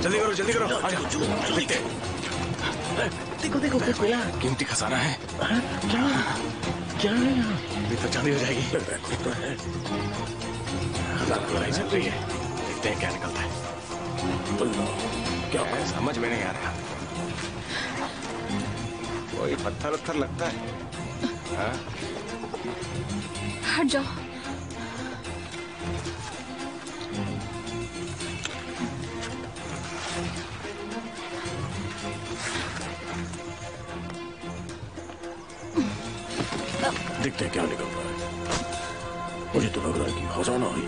हैं? जल्दी करो जल्दी करो। आ जाओ देखते। देखो देखो कुछ मिला कीमती खजाना है। हाँ, क्या? क्या है यहाँ? अभी तो चांदी हो जाएगी। तो है लड़ाई चल रही है देखते हैं क्या निकलता है। क्या है समझ में नहीं आ रहा। कोई पत्थर उत्थर लगता है? हाँ? हट जाओ। देखते क्या निकल रहा है। मुझे तो लग रहा है कि खजाना ही।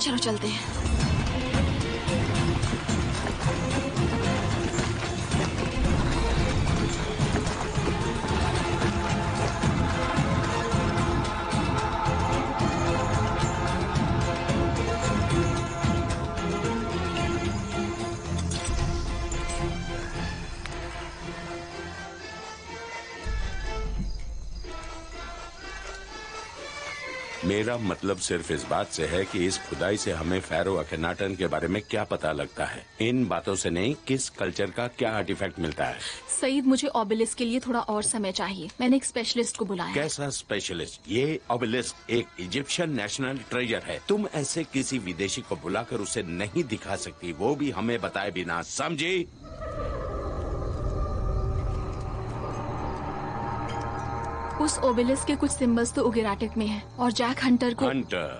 चलो चलते हैं। मेरा मतलब सिर्फ़ इस बात से है कि इस खुदाई से हमें फैरो अकेनाटन के बारे में क्या पता लगता है? इन बातों से नहीं किस कल्चर का क्या आर्टिफैक्ट मिलता है? सईद मुझे ओबिलिस के लिए थोड़ा और समय चाहिए। मैंने एक स्पेशलिस्ट को बुलाया कैसा स्पेशलिस्ट ये ओबेलिस्क एक इजिप्शियन नेशनल ट्रेजर है। तुम ऐसे किसी विदेशी को बुलाकर उसे नहीं दिखा सकती वो भी हमें बताए बिना। समझी? उस ओबिलिस के कुछ सिंबल्स तो उगेराटिक में हैं और जैक हंटर को हंटर।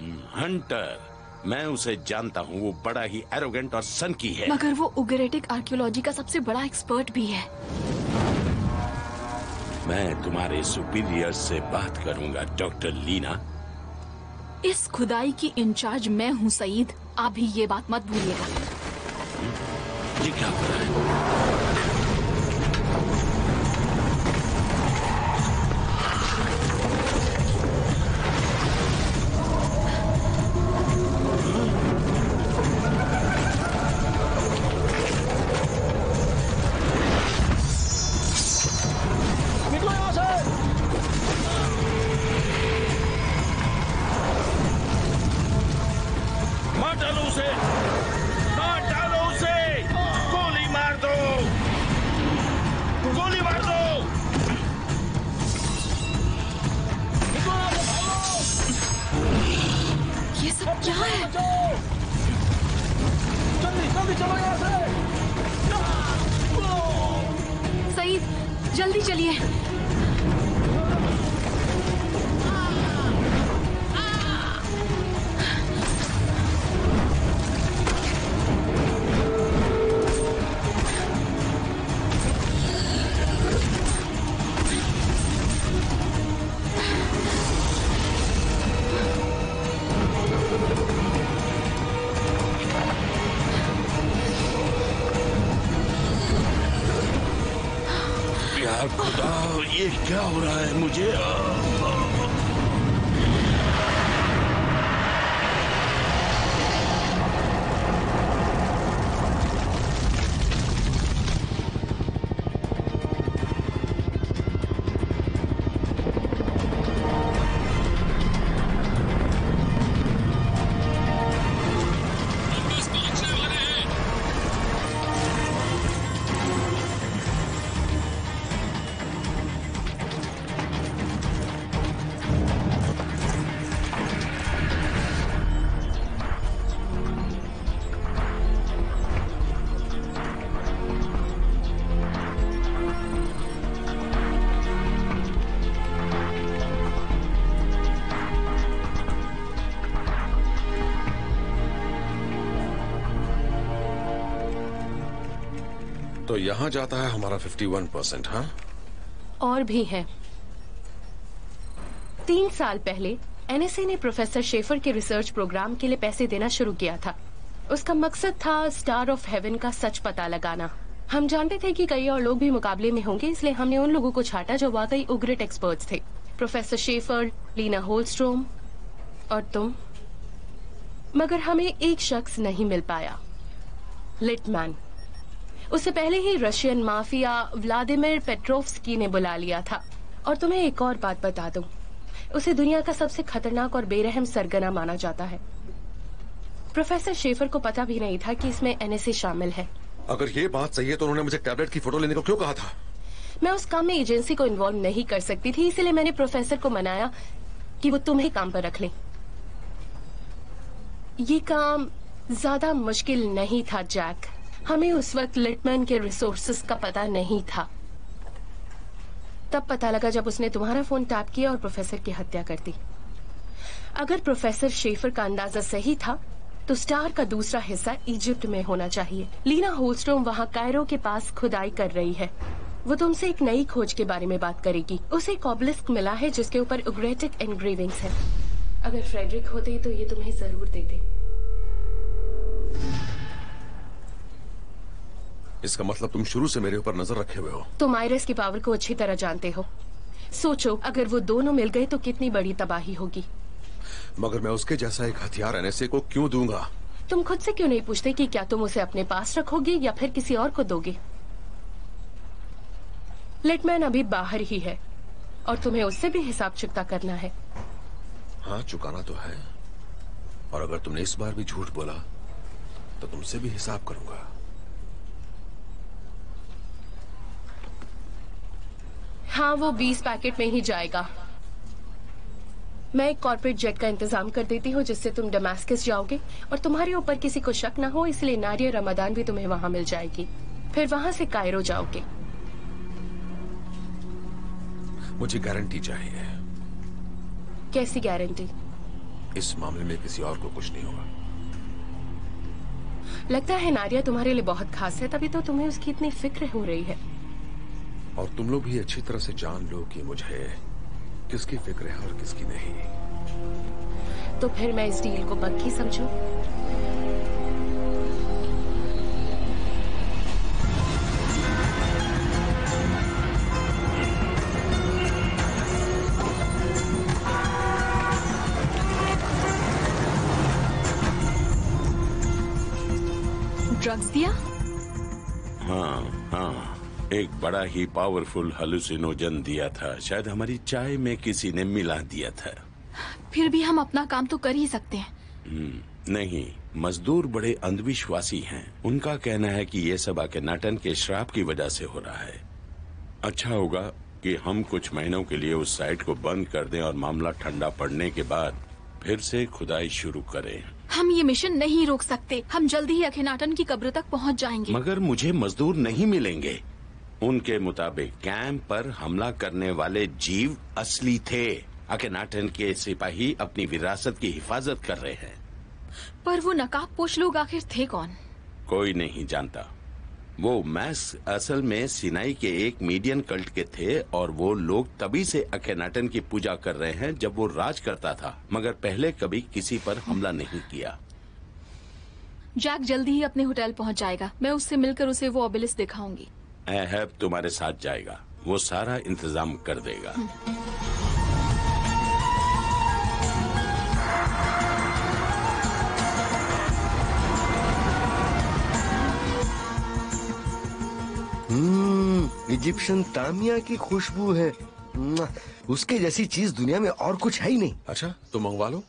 हम्म, हंटर। मैं उसे जानता हूँ वो बड़ा ही एरोगेंट और सनकी है। मगर वो उगरेटिक आर्कियोलॉजी का सबसे बड़ा एक्सपर्ट भी है। मैं तुम्हारे सुपीरियर से बात करूँगा डॉक्टर लीना। इस खुदाई की इंचार्ज मैं हूँ सईद। आप भी ये बात मत भूलिएगा। ये क्या हो रहा है? यहाँ जाता है हमारा 51 परसेंट हाँ? और भी है। तीन साल पहले एनएसए ने प्रोफेसर शेफर के रिसर्च प्रोग्राम के लिए पैसे देना शुरू किया था। उसका मकसद था स्टार ऑफ़ हेवन का सच पता लगाना। हम जानते थे कि कई और लोग भी मुकाबले में होंगे, इसलिए हमने उन लोगों को छाटा जो वाकई उग्रेट एक्सपर्ट्स थे। प्रोफेसर शेफर लीना होलस्ट्रोम और तुम। मगर हमें एक शख्स नहीं मिल पाया। लिटमैन उससे पहले ही रशियन माफिया व्लादिमीर पेट्रोव्स्की ने बुला लिया था। और तुम्हें एक और बात बता दूँ। उसे दुनिया का सबसे खतरनाक और बेरहम सरगना माना जाता है। प्रोफेसर शेफर को पता भी नहीं था कि इसमें एनएसए शामिल है। अगर ये बात सही है तो उन्होंने मुझे टैबलेट की फ़ोटो लेने को क्यों कहा था? मैं उस काम में एजेंसी को इन्वॉल्व नहीं कर सकती थी इसलिए मैंने प्रोफेसर को मनाया कि वो तुम्हें काम पर रख लें। ये काम ज़्यादा मुश्किल नहीं था जैक। हमें उस वक्त लिटमैन के रिसोर्सेस का पता नहीं था। तब पता लगा जब उसने तुम्हारा फ़ोन टैप किया और प्रोफेसर की हत्या कर दी। अगर प्रोफेसर शेफर का अंदाज़ा सही था तो स्टार का दूसरा हिस्सा इजिप्ट में होना चाहिए। लीना होलस्ट्रोम वहाँ कायरो के पास खुदाई कर रही है। वो तुमसे एक नई खोज के बारे में बात करेगी। उसे एक ऑबलिस्क मिला है जिसके ऊपर उग्रेटिक एनग्रेविंग्स है। अगर फ्रेडरिक होते तो ये तुम्हें ज़रूर देते। इसका मतलब तुम शुरू से मेरे ऊपर नज़र रखे हुए हो। तुम आयरस की पावर को अच्छी तरह जानते हो। सोचो अगर वो दोनों मिल गए तो कितनी बड़ी तबाही होगी। मगर मैं उसके जैसा एक हथियार एनएसए को क्यों दूँगा? तुम खुद से क्यों नहीं पूछते कि क्या तुम उसे अपने पास रखोगे या फिर किसी और को दोगे? लेटमैन अभी बाहर ही है और तुम्हें उससे भी हिसाब चुकता करना है। हाँ चुकाना तो है। और अगर तुमने इस बार भी झूठ बोला तो तुमसे भी हिसाब करूँगा। हाँ वो बीस पैकेट में ही जाएगा। मैं एक कॉर्पोरेट जेट का इंतज़ाम कर देती हूँ जिससे तुम डमास्कस जाओगे और तुम्हारे ऊपर किसी को शक न हो इसलिए नारिया रमादान भी तुम्हें वहाँ मिल जाएगी। फिर वहाँ से कायरो जाओगे। मुझे गारंटी चाहिए। कैसी गारंटी इस मामले में किसी और को कुछ नहीं होगा। लगता है नारिया तुम्हारे लिए बहुत खास है तभी तो तुम्हें उसकी इतनी फ़िक्र हो रही है। और तुम लोग भी अच्छी तरह से जान लो कि मुझे किसकी फ़िक्र है और किसकी नहीं तो फिर मैं इस डील को पक्की समझूं? एक बड़ा ही पावरफुल हलुसिनोजन दिया था। शायद हमारी चाय में किसी ने मिला दिया था। फिर भी हम अपना काम तो कर ही सकते हैं। हम्म, नहीं मजदूर बड़े अंधविश्वासी हैं। उनका कहना है कि ये सब आके नाटन के श्राप की वजह से हो रहा है। अच्छा होगा कि हम कुछ महीनों के लिए उस साइट को बंद कर दें और मामला ठंडा पड़ने के बाद फिर से खुदाई शुरू करें। हम ये मिशन नहीं रोक सकते। हम जल्दी ही अखिनाटन की कब्र तक पहुँच जाएँगे। मगर मुझे मजदूर नहीं मिलेंगे। उनके मुताबिक कैंप पर हमला करने वाले जीव असली थे। अकेनाटन के सिपाही अपनी विरासत की हिफाजत कर रहे हैं। पर वो नकाब पोष लोग आखिर थे कौन? कोई नहीं जानता। वो मैस असल में सिनाई के एक मीडियन कल्ट के थे और वो लोग तभी से अकेनाटन की पूजा कर रहे हैं जब वो राज करता था मगर पहले कभी किसी पर हमला नहीं किया। जैक जल्दी ही अपने होटल पहुँच जाएगा। मैं उससे मिलकर उसे वो ओबेलिस दिखाऊँगी। एहब तुम्हारे साथ जाएगा। वो सारा इंतज़ाम कर देगा। हम्म। इजिप्शियन तामिया की खुशबू है। उसके जैसी चीज़ दुनिया में और कुछ है ही नहीं। अच्छा तो मंगवा लो।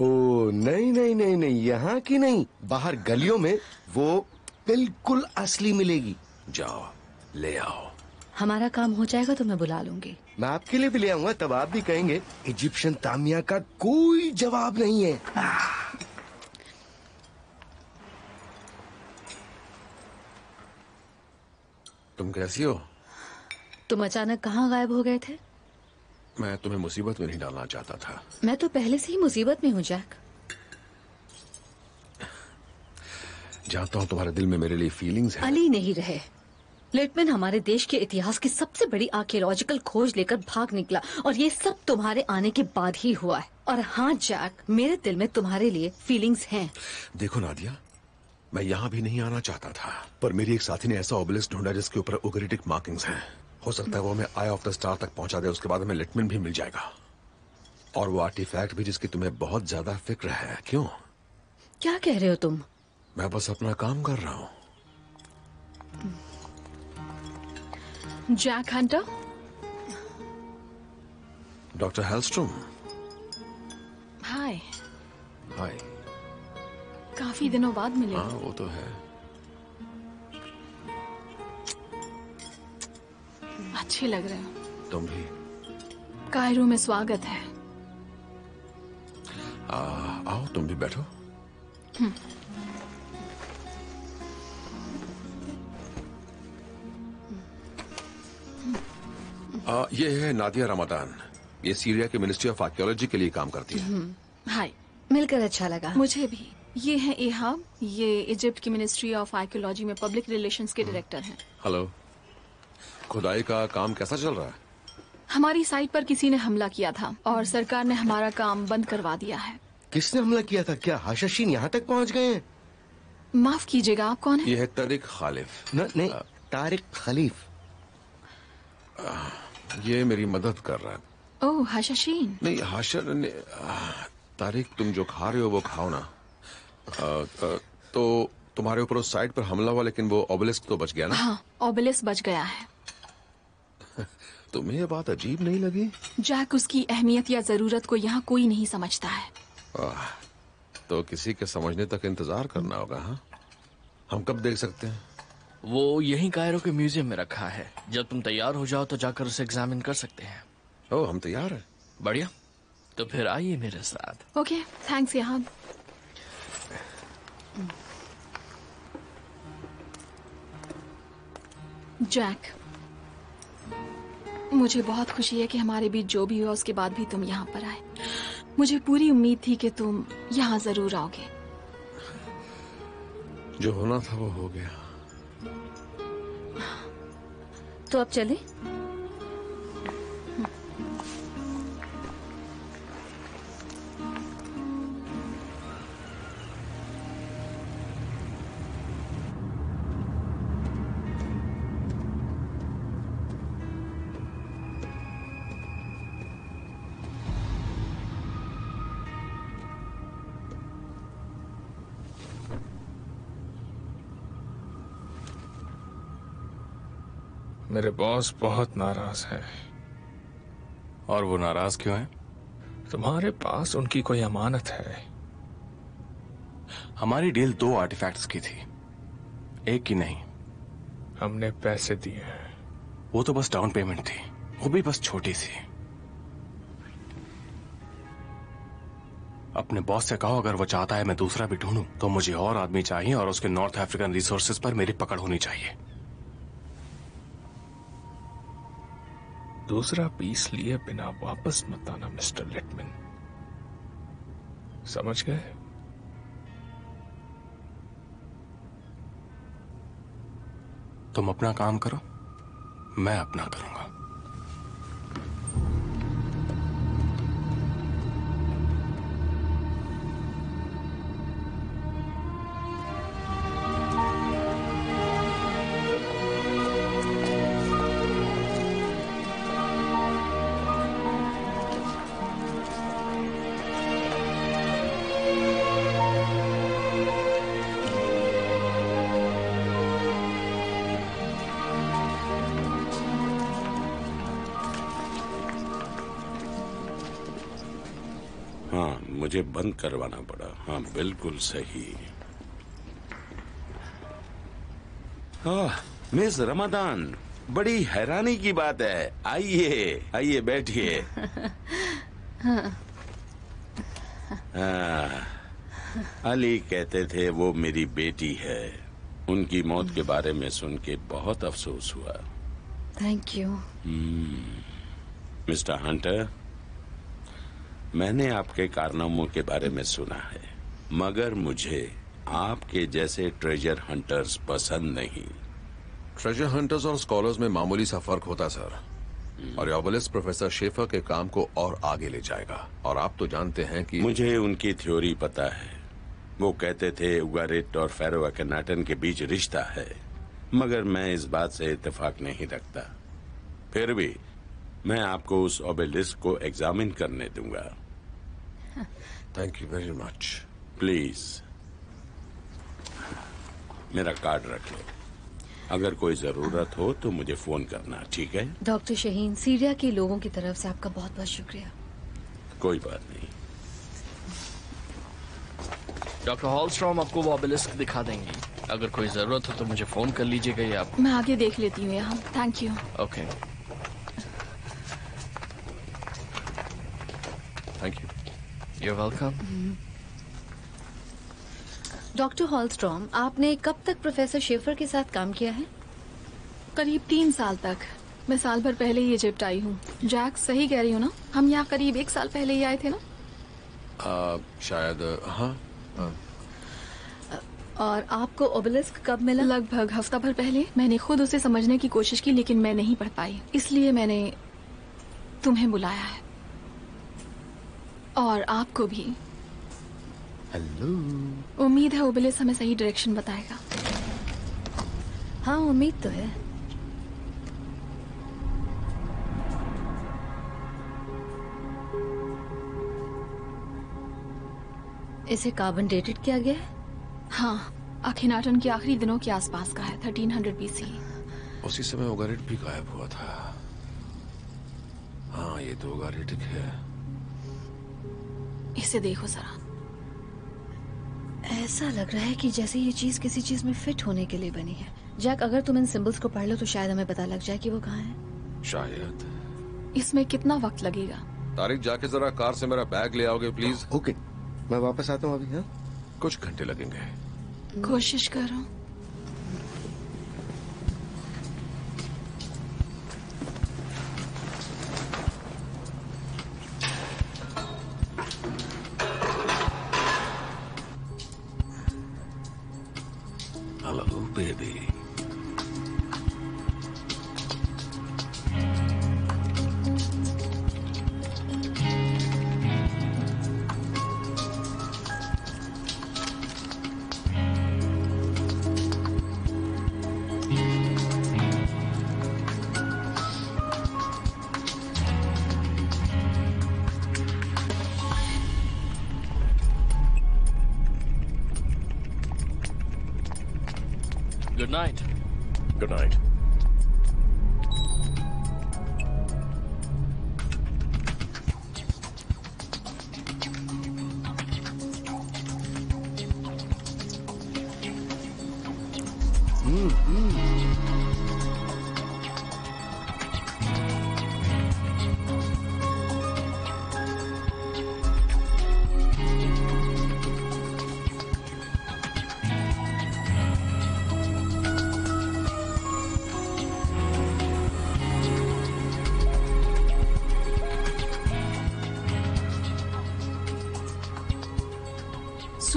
ओ नहीं नहीं नहीं नहीं यहाँ की नहीं। बाहर गलियों में वो बिल्कुल असली मिलेगी। जाओ ले आओ। हमारा काम हो जाएगा तो मैं बुला लूँगी। मैं आपके लिए भी ले आऊँगा तब आप भी कहेंगे इजिप्शियन तामिया का कोई जवाब नहीं है। तुम कैसी हो? तुम अचानक कहाँ गायब हो गए थे? मैं तुम्हें मुसीबत में नहीं डालना चाहता था। मैं तो पहले से ही मुसीबत में हूँ जैक। जानता हूँ तुम्हारे दिल में मेरे लिए फीलिंग्स है। अली नहीं रहे। लिटमैन हमारे देश के इतिहास की सबसे बड़ी आर्कियोलॉजिकल खोज लेकर भाग निकला और ये सब तुम्हारे आने के बाद ही हुआ है। और हाँ जैक मेरे दिल में तुम्हारे लिए फीलिंग्स हैं। देखो नादिया मैं यहाँ भी नहीं आना चाहता था पर मेरी एक साथी ने ऐसा ओबलिस्क ढूंढा जिसके ऊपर उगरेटिक मार्किंग्स हैं। हो सकता है वो हमें आई ऑफ़ द स्टार तक पहुँचा दे उसके बाद हमें लिटमिन भी मिल जाएगा। और वो आर्टिफैक्ट भी जिसकी तुम्हें बहुत ज़्यादा फ़िक्र है क्यों? क्या कह रहे हो तुम? मैं बस अपना काम कर रहा हूँ। Jack Hunter doctor Helstrom hi hi काफ़ी दिनों बाद मिले। हाँ वो तो है। अच्छे लग रहे हो। तुम भी। कायरो में स्वागत है। आ, आओ तुम भी बैठो। आ, ये है नादिया रमादान। ये सीरिया के मिनिस्ट्री ऑफ़ आर्कियोलॉजी के लिए काम करती है। हाय। मिलकर अच्छा लगा। मुझे भी। ये है एहाब ये इजिप्ट की मिनिस्ट्री ऑफ़ आर्कियोलॉजी में पब्लिक रिलेशंस के डायरेक्टर हैं। हेलो। खुदाई का काम कैसा चल रहा है? हमारी साइट पर किसी ने हमला किया था और सरकार ने हमारा काम बंद करवा दिया है। किसने हमला किया था? क्या हाशाशीन यहाँ तक पहुँच गए माफ़ कीजिएगा आप कौन है? ये है तरिक खालिफ। न, नहीं तारिक खलीफ। ये मेरी मदद कर रहा है। ओह हाशाशीन। नहीं हाशर ने तारिक तुम जो खा रहे हो वो खाओ ना। आ, आ, तो तुम्हारे ऊपर उस साइड पर हमला हुआ लेकिन वो ओबलिस्क तो बच गया ना? हाँ ओबेलिस बच गया है। तुम्हें ये बात अजीब नहीं लगी? जैक उसकी अहमियत या ज़रूरत को यहाँ कोई नहीं समझता है। आह, तो किसी के समझने तक इंतज़ार करना होगा हाँ? हम कब देख सकते हैं? वो यही कायरों के म्यूज़ियम में रखा है। जब तुम तैयार हो जाओ तो जाकर उसे एग्जामिन कर सकते हैं। ओ हम तैयार हैं। बढ़िया। तो फिर आइए मेरे साथ। ओके थैंक्स यहाँ जैक मुझे बहुत खुशी है कि हमारे बीच जो भी हुआ उसके बाद भी तुम यहाँ पर आए। मुझे पूरी उम्मीद थी कि तुम यहाँ ज़रूर आओगे। जो होना था वो हो गया। तो अब चले। मेरे बॉस बहुत नाराज़ है। और वो नाराज़ क्यों है? तुम्हारे पास उनकी कोई अमानत है। हमारी डील दो आर्टिफैक्ट्स की थी। एक की नहीं। हमने पैसे दिए हैं। वो तो बस डाउन पेमेंट थी। वो भी बस छोटी सी। अपने बॉस से कहो अगर वो चाहता है मैं दूसरा भी ढूंढूं तो मुझे और आदमी चाहिए और उसके नॉर्थ अफ्रीकन रिसोर्सेज पर मेरी पकड़ होनी चाहिए। दूसरा पीस लिए बिना वापस मत आना, मिस्टर लेटमिन। समझ गए? तुम अपना काम करो, मैं अपना करूँगा। हाँ मुझे बंद करवाना पड़ा। हाँ बिल्कुल सही। हाँ मिस रमादान बड़ी हैरानी की बात है। आइए आइए बैठिए। हाँ, अली कहते थे वो मेरी बेटी है। उनकी मौत के बारे में सुन के बहुत अफसोस हुआ। थैंक यू मिस्टर हंटर मैंने आपके कारनामों के बारे में सुना है मगर मुझे आपके जैसे ट्रेजर हंटर्स पसंद नहीं। ट्रेजर हंटर्स और स्कॉलर्स में मामूली सा फ़र्क होता सर और प्रोफेसर शेफर के काम को और आगे ले जाएगा। और आप तो जानते हैं कि मुझे उनकी थ्योरी पता है। वो कहते थे उगारिट और फेरो के बीच रिश्ता है मगर मैं इस बात से इतफाक नहीं रखता। फिर भी मैं आपको उस ओबेलिस्क को एग्जामिन करने दूँगा। Thank you very much please मेरा कार्ड रख लो। अगर कोई ज़रूरत हो तो मुझे फ़ोन करना ठीक है? डॉक्टर शहीन सीरिया के लोगों की तरफ़ से आपका बहुत बहुत शुक्रिया। कोई बात नहीं। डॉक्टर हॉलस्ट्रॉम आपको वो ऑबेलिस्क दिखा देंगी। अगर कोई ज़रूरत हो तो मुझे फ़ोन कर लीजिएगा या आप मैं आगे देख लेती हूँ यहाँ। Thank you okay thank you you welcome doctor Holstrom आपने कब तक प्रोफेसर शेफर के साथ काम किया है? करीब तीन साल तक। मैं साल भर पहले ही इजिप्ट आई हूँ। जैक सही कह रही हूँ ना? हम यहाँ करीब एक साल पहले ही आए थे ना? आ, शायद हाँ। हाँ। और आपको ओबेलिस्क कब मिला? लगभग हफ़्ता भर पहले। मैंने खुद उसे समझने की कोशिश की लेकिन मैं नहीं पढ़ पाई। इसलिए मैंने तुम्हें बुलाया है। और आपको भी। हेलो उम्मीद है ओबेलिस हमें सही डायरेक्शन बताएगा। हाँ उम्मीद तो है। इसे कार्बन डेटेड किया गया है? हाँ अखिनाटन के आखिरी दिनों के आसपास का है 1300 बीसी उसी समय उगारिट भी गायब हुआ था। हाँ ये तो उगारिटिक है। इसे देखो जरा। ऐसा लग रहा है कि जैसे ये चीज़ किसी चीज़ में फिट होने के लिए बनी है। जैक अगर तुम इन सिंबल्स को पढ़ लो तो शायद हमें पता लग जाए कि वो कहाँ है। शायद। इसमें कितना वक्त लगेगा? तारिक जाके जरा कार से मेरा बैग ले आओगे प्लीज़ ओके। मैं वापस आता हूँ अभी हाँ? कुछ घंटे लगेंगे। कोशिश करो। हेलो बेबी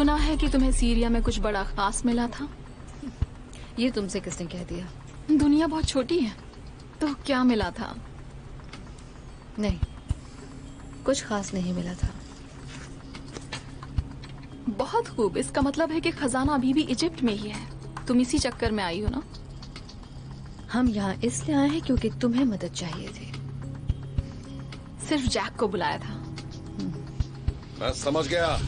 सुना है कि तुम्हें सीरिया में कुछ बड़ा खास मिला था? ये तुमसे किसने कह दिया? दुनिया बहुत छोटी है तो क्या मिला था? नहीं कुछ खास नहीं मिला था। बहुत खूब। इसका मतलब है कि खजाना अभी भी इजिप्ट में ही है। तुम इसी चक्कर में आई हो ना? हम यहाँ इसलिए आए हैं क्योंकि तुम्हें मदद चाहिए थी। सिर्फ़ जैक को बुलाया था। मैं समझ गया।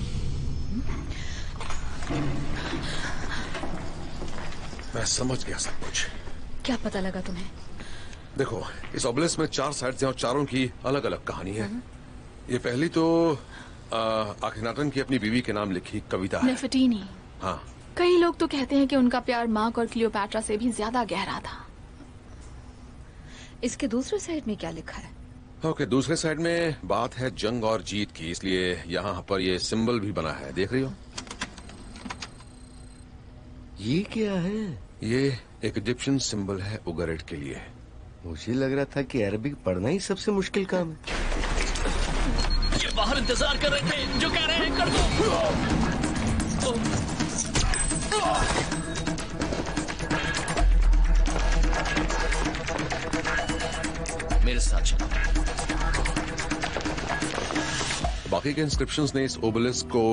समझ गया सब कुछ। क्या पता लगा तुम्हें? देखो इस ऑबलिस में चार साइड्स हैं और चारों की अलग अलग कहानी है। ये पहली तो आखिनाटन की अपनी बीवी के नाम लिखी कविता है। हाँ। कई लोग तो कहते हैं कि उनका प्यार मार्क और क्लियोपैट्रा से भी ज़्यादा गहरा था। इसके दूसरे साइड में क्या लिखा है? ओके दूसरे साइड में बात है जंग और जीत की इसलिए यहाँ पर ये सिंबल भी बना है। देख रही हो? ये क्या है? ये एक इजिप्शियन सिंबल है उगरेट के लिए। मुझे लग रहा था कि अरबिक पढ़ना ही सबसे मुश्किल काम है। ये बाहर इंतज़ार कर रहे थे जो कह रहे हैं कर दो। मेरे साथ चलो। बाकी के इंस्क्रिप्शंस ने इस ओबलिस्क को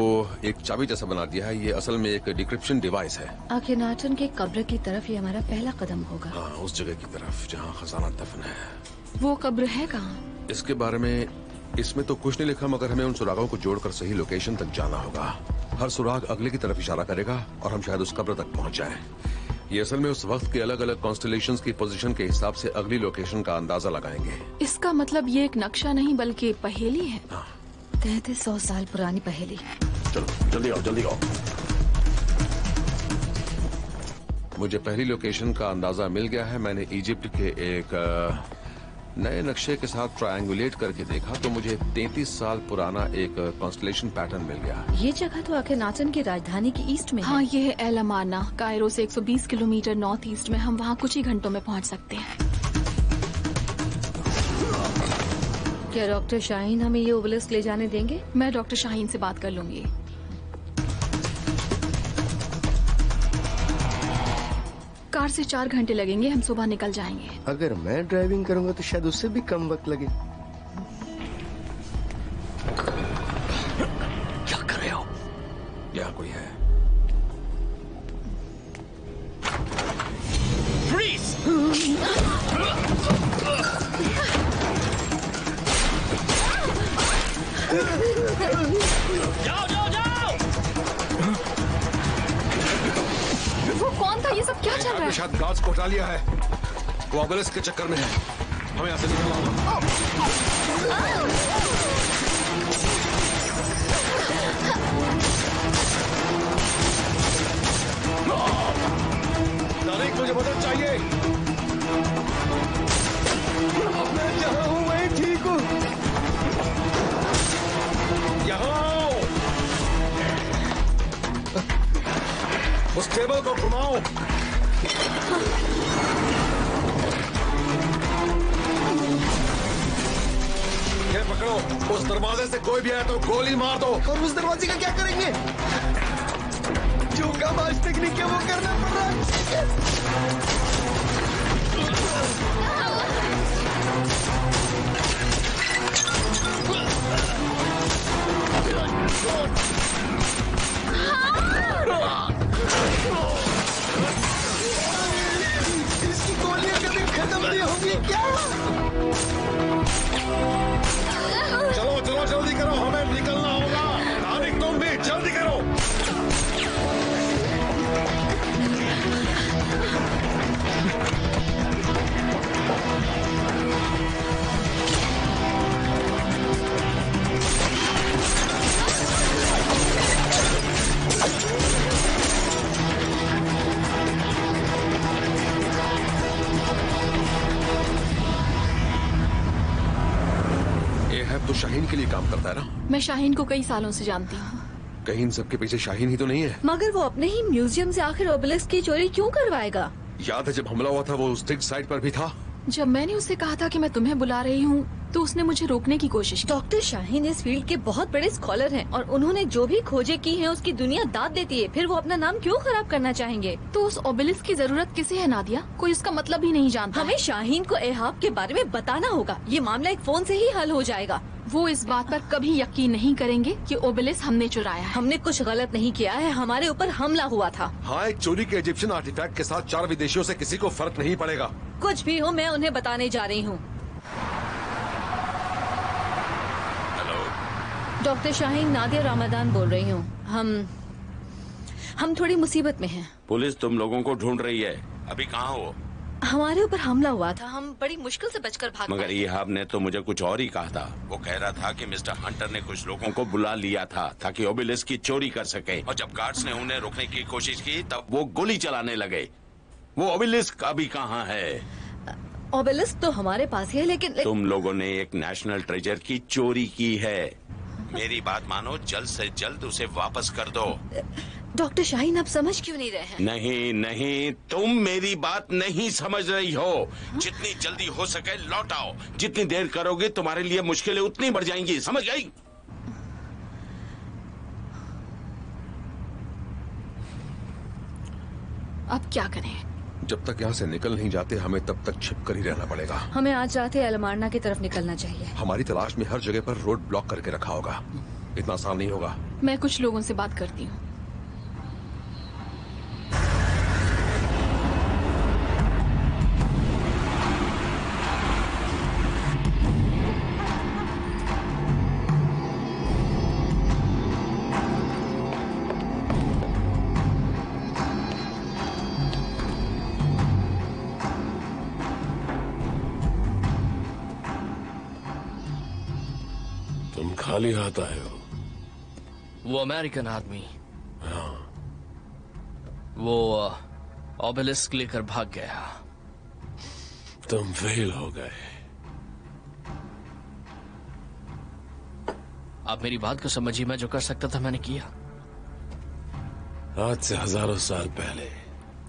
एक चाबी जैसा बना दिया है। ये असल में एक डिक्रिप्शन डिवाइस है। आखिनाटन के कब्र की तरफ़ ये हमारा पहला कदम होगा। हाँ उस जगह की तरफ़ जहाँ खजाना दफन है। वो कब्र है कहाँ? इसके बारे में इसमें तो कुछ नहीं लिखा मगर हमें उन सुरागों को जोड़कर सही लोकेशन तक जाना होगा। हर सुराग अगले की तरफ़ इशारा करेगा और हम शायद उस कब्र तक पहुँच जाए। ये असल में उस वक्त के अलग अलग कॉन्स्टलेशन की पोजीशन के हिसाब से अगली लोकेशन का अंदाज़ा लगाएँगे। इसका मतलब ये एक नक्शा नहीं बल्कि पहेली है। तैतीस सौ साल पुरानी पहेली। चलो जल्दी आओ जल्दी आओ। मुझे पहली लोकेशन का अंदाज़ा मिल गया है। मैंने इजिप्ट के एक नए नक्शे के साथ ट्रायंगुलेट करके देखा तो मुझे 33 साल पुराना एक कॉन्स्टलेशन पैटर्न मिल गया। ये जगह तो आखिर नाचन की राजधानी की ईस्ट में हाँ। है ये है एल अमाना कायरो से 120 किलोमीटर नॉर्थ ईस्ट में हम वहाँ कुछ ही घंटों में पहुँच सकते हैं। क्या डॉक्टर शाहीन हमें ये ओबलिस्क ले जाने देंगे? मैं डॉक्टर शाहीन से बात कर लूँगी। कार से चार घंटे लगेंगे हम सुबह निकल जाएँगे। अगर मैं ड्राइविंग करूँगा तो शायद उससे भी कम वक्त लगे। के चक्कर में है। हमें यहाँ से निकलना होगा। मैं शाहीन को कई सालों से जानती हूँ। कहीं इन सबके पीछे शाहीन ही तो नहीं है। मगर वो अपने ही म्यूज़ियम से आखिर ओबलिस्क की चोरी क्यों करवाएगा? याद है जब हमला हुआ था वो उस टिक साइट पर भी था। जब मैंने उससे कहा था कि मैं तुम्हें बुला रही हूँ तो उसने मुझे रोकने की कोशिश की। डॉक्टर शाहीन इस फ़ील्ड के बहुत बड़े स्कॉलर हैं और उन्होंने जो भी खोजे की हैं उसकी दुनिया दाद देती है। फिर वो अपना नाम क्यों खराब करना चाहेंगे? तो उस ओबेलिस्क की ज़रूरत किसे है नादिया? कोई इसका मतलब ही नहीं जानता। हमें शाहीन को एहाब के बारे में बताना होगा। ये मामला एक फ़ोन से ही हल हो जाएगा। वो इस बात पर कभी यकीन नहीं करेंगे कि ओबेलिस हमने चुराया है। हमने कुछ गलत नहीं किया है। हमारे ऊपर हमला हुआ था। हाँ एक चोरी के इजिप्शियन आर्टिफैक्ट के साथ चार विदेशियों से किसी को फ़र्क नहीं पड़ेगा। कुछ भी हो मैं उन्हें बताने जा रही हूँ। डॉक्टर शाहीन नादिया रामादान बोल रही हूँ। हम हम थोड़ी मुसीबत में हैं। पुलिस तुम लोगों को ढूंढ रही है। अभी कहाँ हो? हमारे ऊपर हमला हुआ था। हम बड़ी मुश्किल से बचकर भाग मगर। इहाब ने तो मुझे कुछ और ही कहा था। वो कह रहा था कि मिस्टर हंटर ने कुछ लोगों को बुला लिया था ताकि ओबिलिस की चोरी कर सके। और जब गार्ड्स ने उन्हें रोकने की कोशिश की तब वो गोली चलाने लगे। वो ओबिलिस्क अभी कहाँ है? ओबेलिस्क तो हमारे पास ही है लेकिन, लेकिन तुम लोगों ने एक नेशनल ट्रेजर की चोरी की है। मेरी बात मानो जल्द से जल्द उसे वापस कर दो। डॉक्टर शाहीन आप समझ क्यों नहीं रहे हैं? नहीं नहीं तुम मेरी बात नहीं समझ रही हो। जितनी जल्दी हो सके लौट आओ। जितनी देर करोगे तुम्हारे लिए मुश्किलें उतनी बढ़ जाएँगी। समझ गई? अब क्या करें? जब तक यहाँ से निकल नहीं जाते हमें तब तक छिप कर ही रहना पड़ेगा। हमें आज जाते अलमारना की तरफ़ निकलना चाहिए। हमारी तलाश में हर जगह पर रोड ब्लॉक करके रखा होगा। इतना आसान नहीं होगा। मैं कुछ लोगों से बात करती हूँ। हाथ आए हो वो। अमेरिकन आदमी। हाँ। वो ऑबेलिस्क लेकर भाग गया। तुम फेल हो गए। आप मेरी बात को समझिए मैं जो कर सकता था मैंने किया। आज से हज़ारों साल पहले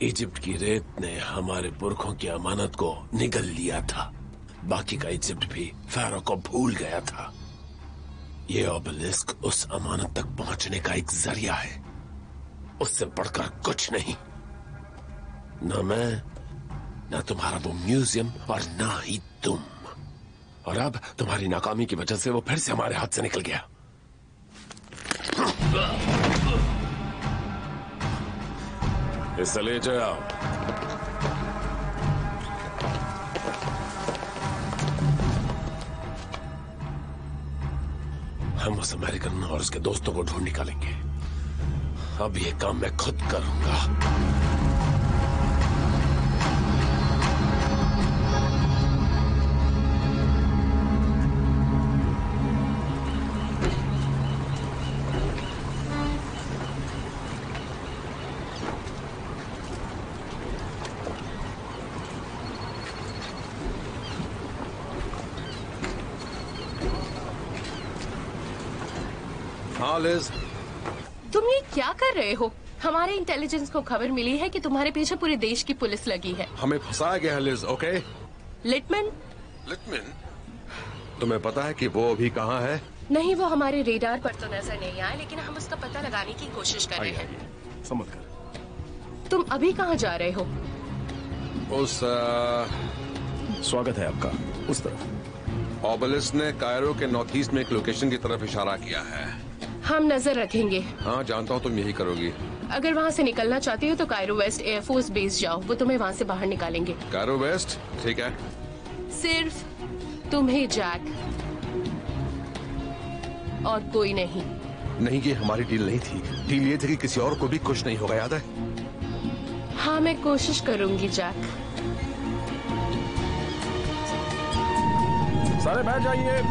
इजिप्ट की रेत ने हमारे पुरखों की अमानत को निगल लिया था। बाकी का इजिप्ट भी फैरो को भूल गया था। ये ओबेलिस्क उस अमानत तक पहुँचने का एक ज़रिया है। उससे बढ़कर कुछ नहीं। न मैं, न तुम्हारा वो म्यूज़ियम और ना ही तुम। और अब तुम्हारी नाकामी की वजह से वो फिर से हमारे हाथ से निकल गया। इसे ले जाओ। हम उस अमेरिकन और उसके दोस्तों को ढूंढ निकालेंगे। अब ये काम मैं खुद करूँगा। लिज तुम ये क्या कर रहे हो? हमारे इंटेलिजेंस को खबर मिली है कि तुम्हारे पीछे पूरे देश की पुलिस लगी है। हमें फंसाया गया है लिज ओके लिटमन लिटमिन तुम्हें पता है कि वो अभी कहाँ है? नहीं वो हमारे रेडार पर तो नज़र नहीं आया लेकिन हम उसका पता लगाने की कोशिश कर रहे हैं। समझ कर। तुम अभी कहाँ जा रहे हो? उस आ... स्वागत है आपका उस तरफ़। ओबलिस ने कायरो के नॉर्थ ईस्ट में एक लोकेशन की तरफ़ इशारा किया है। हम नज़र रखेंगे। हाँ जानता हूँ तुम यही करोगी। अगर वहाँ से निकलना चाहती हो तो कायरो वेस्ट एयरफोर्स बेस जाओ। वो तुम्हें वहाँ से बाहर निकालेंगे। कायरो वेस्ट ठीक है। सिर्फ़ तुम्हें जैक और कोई नहीं। नहीं ये हमारी डील नहीं थी। डील ये थी कि किसी और को भी कुछ नहीं होगा याद है? हाँ मैं कोशिश करूँगी जैक सारे बैठ जाइए।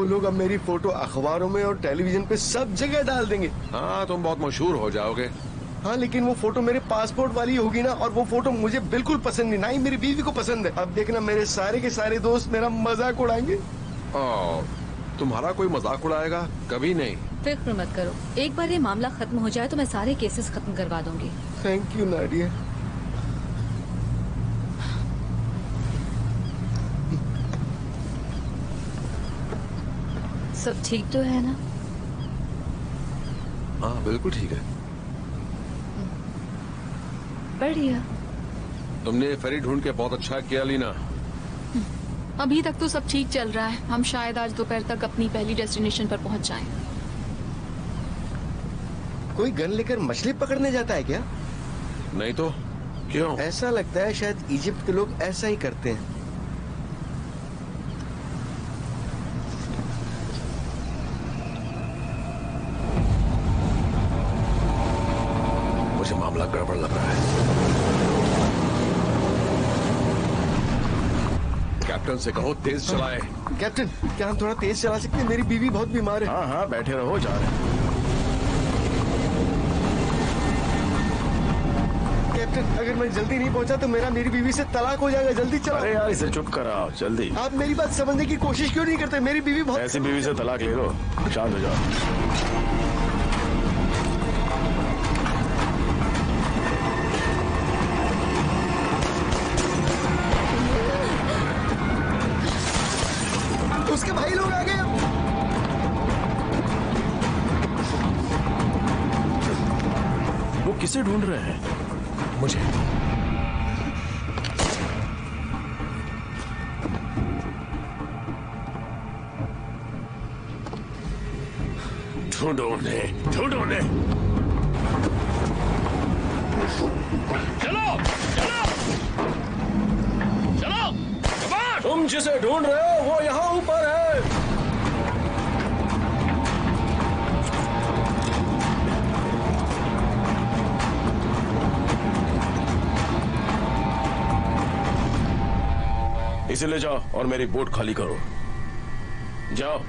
वो लोग अब मेरी फ़ोटो अखबारों में और टेलीविज़न पे सब जगह डाल देंगे। हाँ तुम बहुत मशहूर हो जाओगे। हाँ लेकिन वो फ़ोटो मेरे पासपोर्ट वाली होगी ना और वो फ़ोटो मुझे बिल्कुल पसंद नहीं ना ही मेरी बीवी को पसंद है। अब देखना मेरे सारे के सारे दोस्त मेरा मज़ाक उड़ाएँगे। तुम्हारा कोई मज़ाक उड़ाएगा? कभी नहीं। फ़िक्र मत करो। एक बार ये मामला खत्म हो जाए तो मैं सारे केसेस खत्म करवा दूँगी। Thank you Nadia. सब ठीक तो है ना? हाँ बिल्कुल ठीक है। बढ़िया। तुमने फेरी ढूंढ के बहुत अच्छा किया लीना। अभी तक तो सब ठीक चल रहा है। हम शायद आज दोपहर तक अपनी पहली डेस्टिनेशन पर पहुँच जाएँ। कोई गन लेकर मछली पकड़ने जाता है क्या? नहीं तो क्यों? ऐसा लगता है शायद इजिप्ट के लोग ऐसा ही करते हैं मुझे मामला गड़बड़ लग रहा है कैप्टन से कहो तेज चलाए। कैप्टन क्या हम थोड़ा तेज चला सकते हैं? मेरी बीवी बहुत बीमार है। हाँ हाँ बैठे रहो जा रहे कैप्टन अगर मैं जल्दी नहीं पहुँचा तो मेरा मेरी बीवी से तलाक हो जाएगा। जल्दी चलो अरे यार इसे चुप कराओ जल्दी। आप मेरी बात समझने की कोशिश क्यों नहीं करते? मेरी बीवी बहुत ऐसी बीवी से तलाक ले लो। शांत हो जाओ। और मेरी बोट खाली करो। जाओ।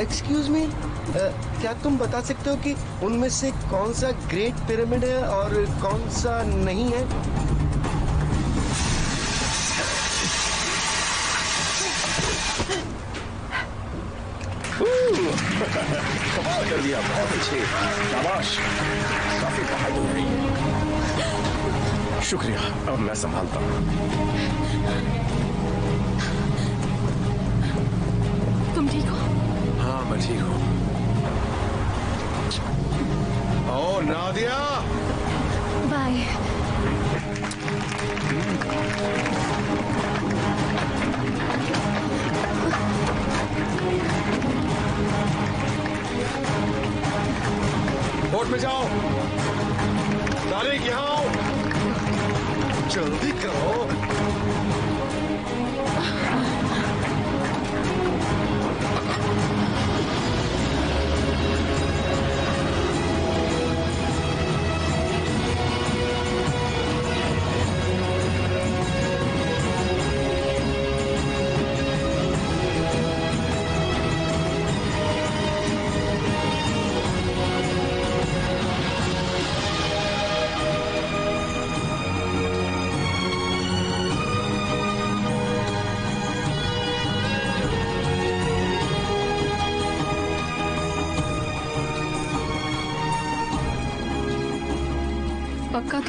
एक्सक्यूज मी क्या तुम बता सकते हो कि उनमें से कौन सा ग्रेट पिरामिड है और कौन सा नहीं है? कमाल कर दिया, बहुत अच्छे। शाबाश। काफ़ी रही है। शुक्रिया, अब मैं संभालता हूँ। हाँ मैं ठीक ओ नादिया बाय बोट में जाओ। तारिक यहाँ आओ जल्दी करो।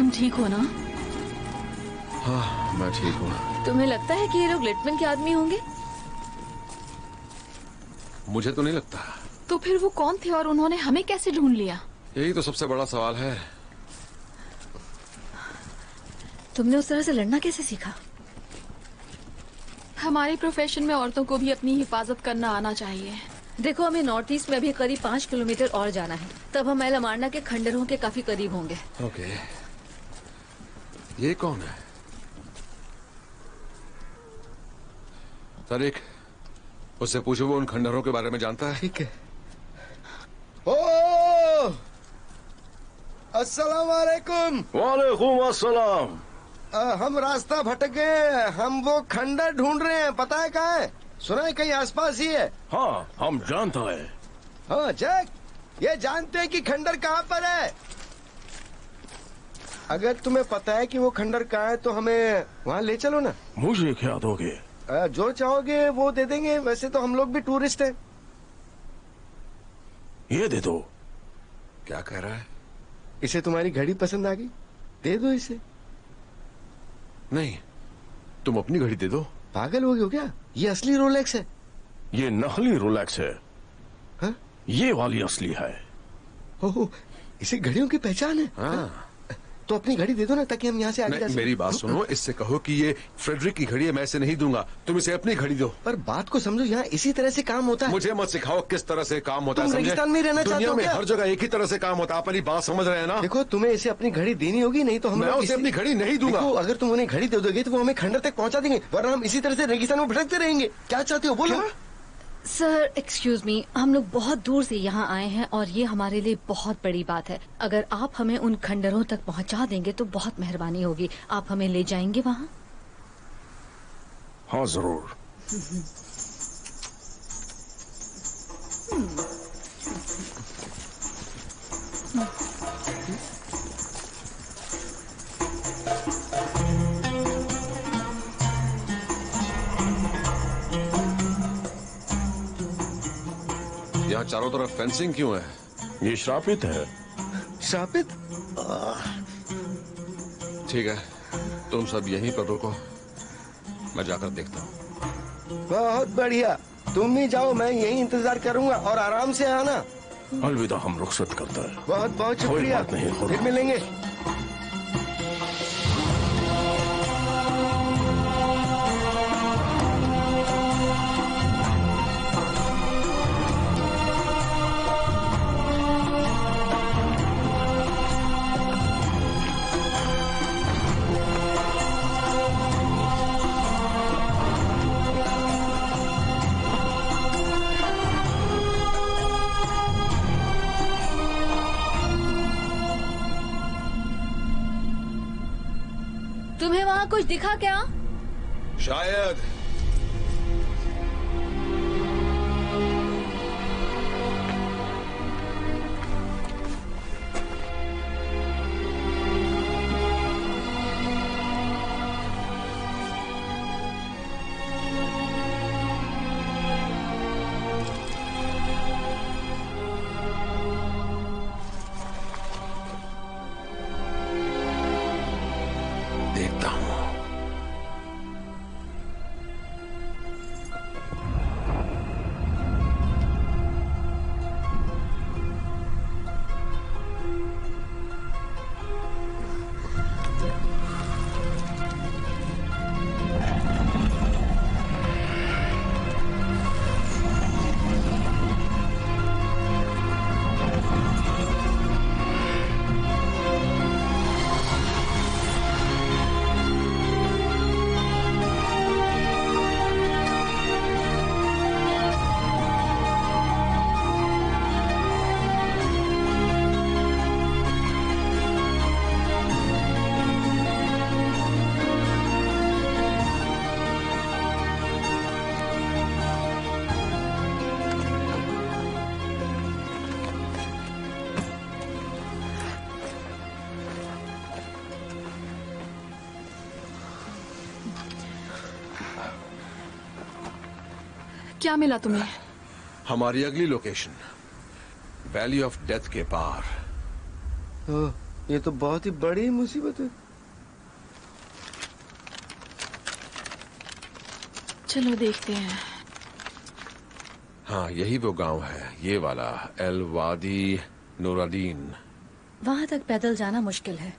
तुम ठीक हो ना? हाँ मैं ठीक हूँ। तुम्हें लगता है कि ये लोग लिटमन के आदमी होंगे? मुझे तो नहीं लगता। तो फिर वो कौन थे और उन्होंने हमें कैसे ढूंढ लिया? यही तो सबसे बड़ा सवाल है। तुमने उस तरह से लड़ना कैसे सीखा? हमारे प्रोफेशन में औरतों को भी अपनी हिफाजत करना आना चाहिए। देखो हमें नॉर्थ ईस्ट में अभी करीब पाँच किलोमीटर और जाना है। तब हम एलामारना के खंडरों के काफ़ी करीब होंगे। ओके ये कौन है? तारिक उससे पूछो वो उन खंडरों के बारे में जानता है? ठीक है। ओ! अस्सलाम वालेकुम वालेकुम अस्सलाम हम रास्ता भटक गए हम वो खंडर ढूंढ रहे हैं। पता है कहाँ है? सुना है कहीं आसपास ही है। हाँ हम जानता है। हाँ जैक ये जानते हैं कि खंडर कहाँ पर है। अगर तुम्हें पता है कि वो खंडर कहाँ है तो हमें वहाँ ले चलो ना। मुझे क्या दोगे? जो चाहोगे वो दे देंगे। वैसे तो हम लोग भी टूरिस्ट हैं। ये दे दो। क्या कह रहा है? इसे तुम्हारी घड़ी पसंद आ गई? दे दो इसे। नहीं तुम अपनी घड़ी दे दो। पागल हो गए हो क्या? ये असली रोलेक्स है। ये नकली रोलेक्स है। हाँ? ये वाली असली है। ओह इसे घड़ियों की पहचान है। हाँ? तो अपनी घड़ी दे दो ना ताकि हम यहाँ से आगे जा। मेरी बात सुनो इससे कहो कि ये फ्रेडरिक की घड़ी है मैं इसे नहीं दूँगा। तुम इसे अपनी घड़ी दो। पर बात को समझो यहाँ इसी तरह से काम होता है। मुझे मत सिखाओ किस तरह से काम होता है रेगिस्तान में रहना चाहते दुनिया में हर जगह एक ही तरह से काम होता है मेरी बात समझ रहे हैं ना? देखो तुम्हें इसे अपनी घड़ी देनी होगी नहीं तो हम उसे अपनी घड़ी नहीं दूँगा। अगर तुम उन्हें घड़ी दे दोगे तो वो हमें खंडर तक पहुँचा देंगे वरना हम इसी तरह से रेगिस्तान में भटकते रहेंगे। क्या चाहते हो बोलो। सर एक्सक्यूज मी हम लोग बहुत दूर से यहाँ आए हैं और ये हमारे लिए बहुत बड़ी बात है। अगर आप हमें उन खंडरों तक पहुँचा देंगे तो बहुत मेहरबानी होगी। आप हमें ले जाएँगे वहाँ? हाँ ज़रूर। यहाँ चारों तरफ़ फेंसिंग क्यों है? ये श्रापित है। श्रापित? ठीक है तुम सब यहीं पर रुको। मैं जाकर देखता हूँ। बहुत बढ़िया। तुम भी जाओ मैं यही इंतज़ार करूँगा और आराम से आना। अलविदा हम रुख्सत करते हैं। बहुत बहुत शुक्रिया। नहीं, फिर मिलेंगे। दिखा क्या? शायद। क्या मिला तुम्हें? हमारी अगली लोकेशन वैली ऑफ़ डेथ के पार। ओह, ये तो बहुत ही बड़ी मुसीबत है। चलो देखते हैं। हाँ यही वो गाँव है ये वाला एल वादी नूरादीन वहाँ तक पैदल जाना मुश्किल है।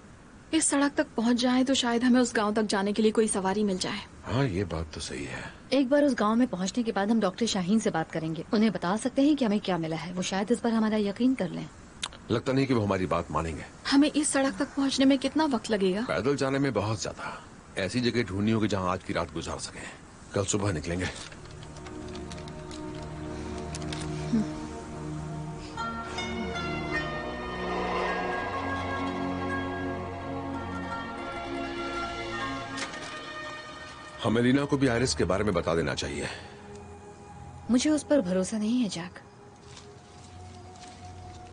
इस सड़क तक पहुँच जाए तो शायद हमें उस गाँव तक जाने के लिए कोई सवारी मिल जाए। हाँ ये बात तो सही है। एक बार उस गाँव में पहुँचने के बाद हम डॉक्टर शाहीन से बात करेंगे। उन्हें बता सकते हैं कि हमें क्या मिला है। वो शायद इस पर हमारा यकीन कर लें। लगता नहीं कि वो हमारी बात मानेंगे। हमें इस सड़क तक पहुँचने में कितना वक्त लगेगा? पैदल जाने में बहुत ज़्यादा। ऐसी जगह ढूंढनी होगी जहाँ आज की रात गुजार सके। कल सुबह निकलेंगे। हमें लीना को भी आयरिस के बारे में बता देना चाहिए। मुझे उस पर भरोसा नहीं है जैक।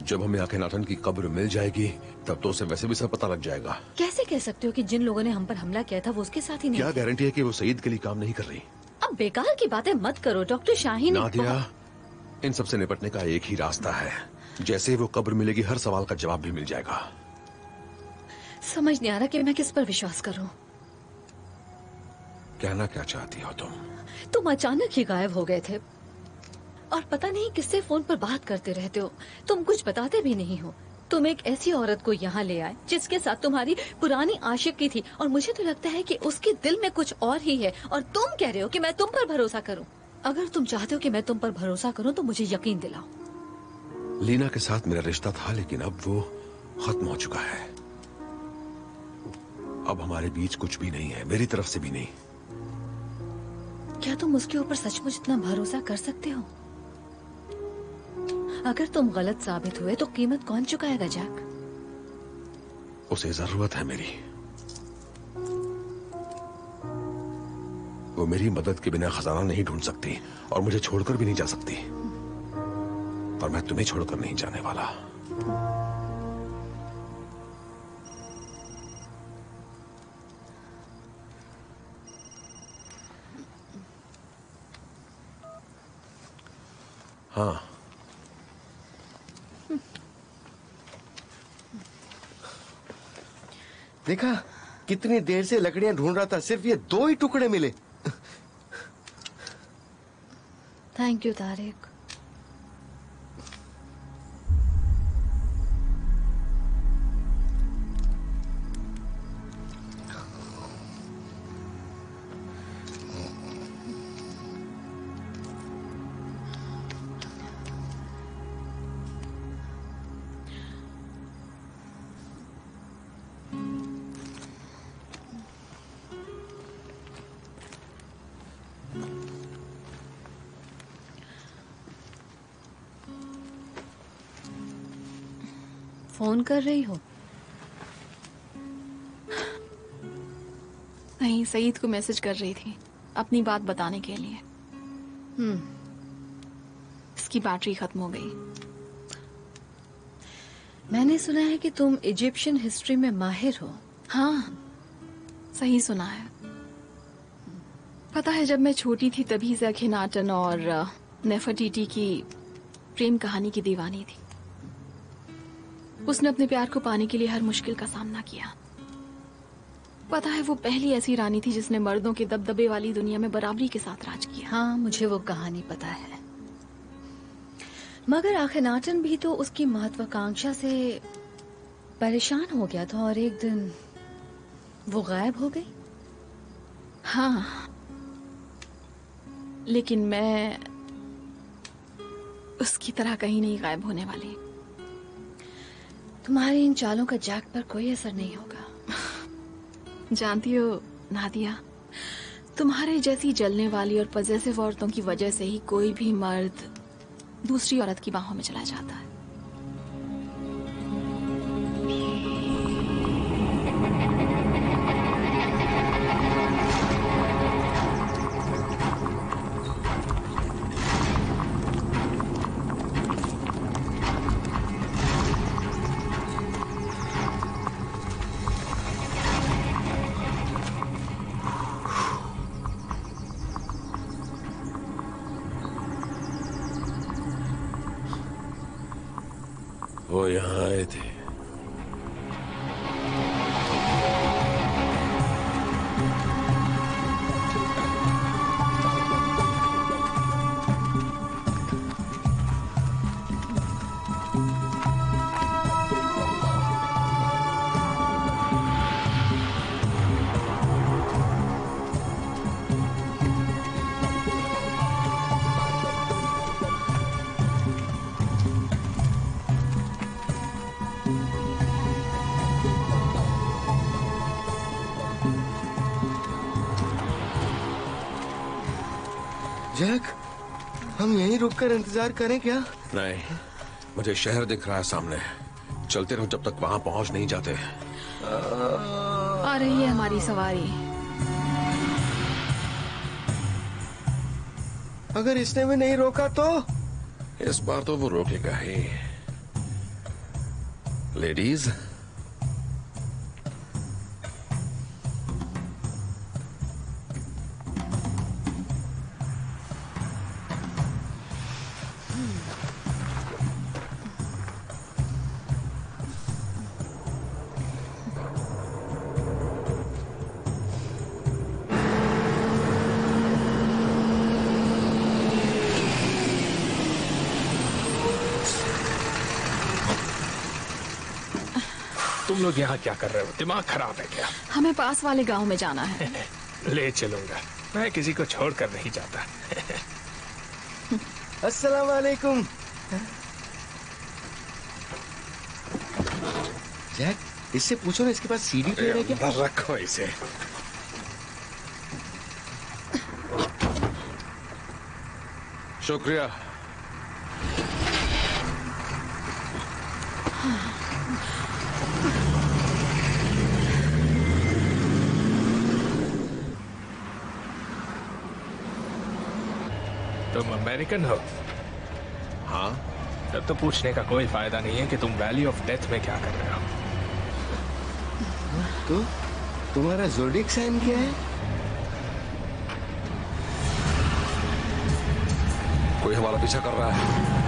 जब हमें आखिनाटन की कब्र मिल जाएगी तब तो उसे वैसे भी सब पता लग जाएगा। कैसे कह सकते हो कि जिन लोगों ने हम पर हमला किया था वो उसके साथ ही नहीं? क्या गारंटी है कि वो सईद के लिए काम नहीं कर रही? अब बेकार की बातें मत करो डॉक्टर एक नादिया इन सबसे निपटने का एक ही रास्ता है। जैसे ही वो कब्र मिलेगी हर सवाल का जवाब भी मिल जाएगा। समझ नहीं आ रहा कि मैं किस पर विश्वास करूँ। कहना क्या चाहती हो तुम? तुम अचानक ही गायब हो गए थे। और पता नहीं किससे फ़ोन पर बात करते रहते हो। तुम कुछ बताते भी नहीं हो। तुम एक ऐसी औरत को यहाँ ले आए जिसके साथ तुम्हारी पुरानी आशिक की थी। और मुझे तो लगता है कि उसके दिल में कुछ और ही है। और तुम कह रहे हो कि मैं तुम पर भरोसा करूँ। अगर तुम चाहते हो कि मैं तुम पर भरोसा करूँ तो मुझे यकीन दिलाओ। लीना के साथ मेरा रिश्ता था लेकिन अब वो खत्म हो चुका है। अब हमारे बीच कुछ भी नहीं है मेरी तरफ़ से भी नहीं। क्या तुम उसके ऊपर सचमुच इतना भरोसा कर सकते हो? अगर तुम गलत साबित हुए तो कीमत कौन चुकाएगा, जैक? उसे ज़रूरत है मेरी। वो मेरी मदद के बिना खजाना नहीं ढूंढ सकती और मुझे छोड़कर भी नहीं जा सकती। और मैं तुम्हें छोड़कर नहीं जाने वाला। हाँ। देखा, कितनी देर से लकड़ियाँ ढूंढ रहा था, सिर्फ़ ये दो ही टुकड़े मिले। Thank you Tariq. कर रही हो? नहीं सईद को मैसेज कर रही थी अपनी बात बताने के लिए। हम्म। इसकी बैटरी खत्म हो गई। मैंने सुना है कि तुम इजिप्शियन हिस्ट्री में माहिर हो। हाँ सही सुना है। पता है जब मैं छोटी थी तभी से अखिनाटन और नेफरटीटी की प्रेम कहानी की दीवानी थी। उसने अपने प्यार को पाने के लिए हर मुश्किल का सामना किया। पता है वो पहली ऐसी रानी थी जिसने मर्दों के दबदबे वाली दुनिया में बराबरी के साथ राज किया। हाँ मुझे वो कहानी पता है। मगर आखिनाटन भी तो उसकी महत्वाकांक्षा से परेशान हो गया था और एक दिन वो गायब हो गई। हाँ। लेकिन मैं उसकी तरह कहीं नहीं गायब होने वाली। तुम्हारी इन चालों का जैक पर कोई असर नहीं होगा। जानती हो, नादिया, तुम्हारे जैसी जलने वाली और पजेसिव औरतों की वजह से ही कोई भी मर्द दूसरी औरत की बाहों में चला जाता है। रुककर इंतज़ार करें क्या? नहीं मुझे शहर दिख रहा है सामने। चलते रहो जब तक वहाँ पहुँच नहीं जाते। आ रही है हमारी सवारी। अगर इसने भी नहीं रोका तो? इस बार तो वो रोकेगा ही। लेडीज़ लोग यहाँ क्या कर रहे हो? दिमाग खराब है क्या? हमें पास वाले गाँव में जाना है। ले चलूँगा। मैं किसी को छोड़ कर नहीं जाता। अस्सलाम वालेकुम जैक इससे पूछो ना इसके पास सीडी प्लेयर है क्या? रखो इसे। शुक्रिया तुम अमेरिकन हो। हाँ? तब तो पूछने का कोई फ़ायदा नहीं है कि तुम वैली ऑफ़ डेथ में क्या कर रहे हो। तो तुम्हारा जोडिक साइन क्या है? कोई हमारा पीछा कर रहा है।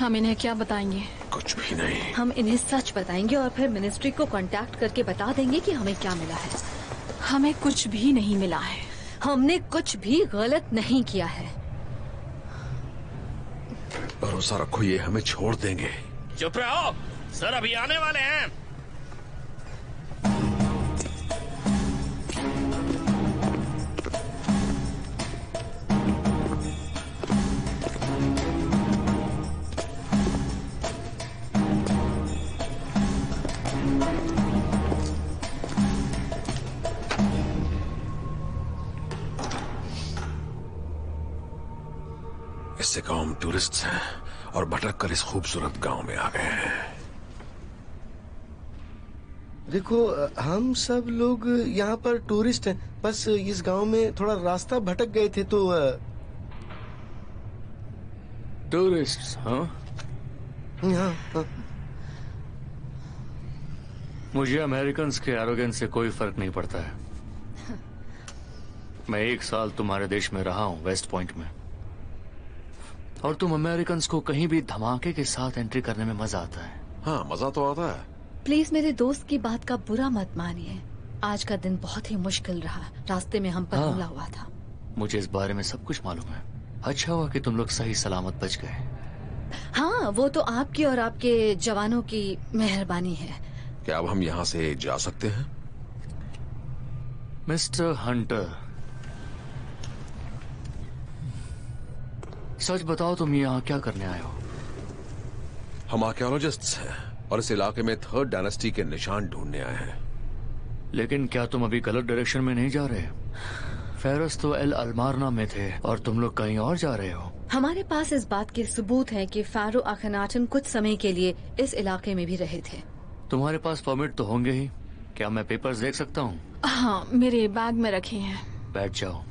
हम इन्हें क्या बताएँगे? कुछ भी नहीं। हम इन्हें सच बताएँगे और फिर मिनिस्ट्री को कांटेक्ट करके बता देंगे कि हमें क्या मिला है। हमें कुछ भी नहीं मिला है। हमने कुछ भी गलत नहीं किया है। भरोसा रखो ये हमें छोड़ देंगे। चुप रहो। सर अभी आने वाले हैं। भटक कर इस खूबसूरत गाँव में आ गए हैं। देखो हम सब लोग यहाँ पर टूरिस्ट हैं। बस इस गाँव में थोड़ा रास्ता भटक गए थे तो टूरिस्ट हाँ? हाँ, हाँ। मुझे अमेरिकन के एरोगेंस से कोई फ़र्क नहीं पड़ता है। मैं एक साल तुम्हारे देश में रहा हूँ वेस्ट पॉइंट में। और तुम अमेरिकन को कहीं भी धमाके के साथ एंट्री करने में मज़ा आता है। हाँ मज़ा तो आता है। प्लीज़ मेरे दोस्त की बात का बुरा मत मानिए। आज का दिन बहुत ही मुश्किल रहा। रास्ते में हम पर हाँ। हमला हुआ था। मुझे इस बारे में सब कुछ मालूम है। अच्छा हुआ कि तुम लोग सही सलामत बच गए। हाँ वो तो आपकी और आपके जवानों की मेहरबानी है। क्या अब हम यहाँ से जा सकते हैं? मिस्टर हंटर सच बताओ तुम यहाँ क्या करने आए हो? हम आर्कियोलॉजिस्ट हैं और इस इलाके में थर्ड डायनेस्टी के निशान ढूँढने आए हैं। लेकिन क्या तुम अभी गलत डायरेक्शन में नहीं जा रहे? फेरस तो एल अलमारना में थे और तुम लोग कहीं और जा रहे हो। हमारे पास इस बात के सबूत हैं कि फारो अखनाटन कुछ समय के लिए इस इलाके में भी रहे थे। तुम्हारे पास परमिट तो होंगे ही। क्या मैं पेपर्स देख सकता हूँ? हाँ मेरे बैग में रखे हैं। बैठ जाओ।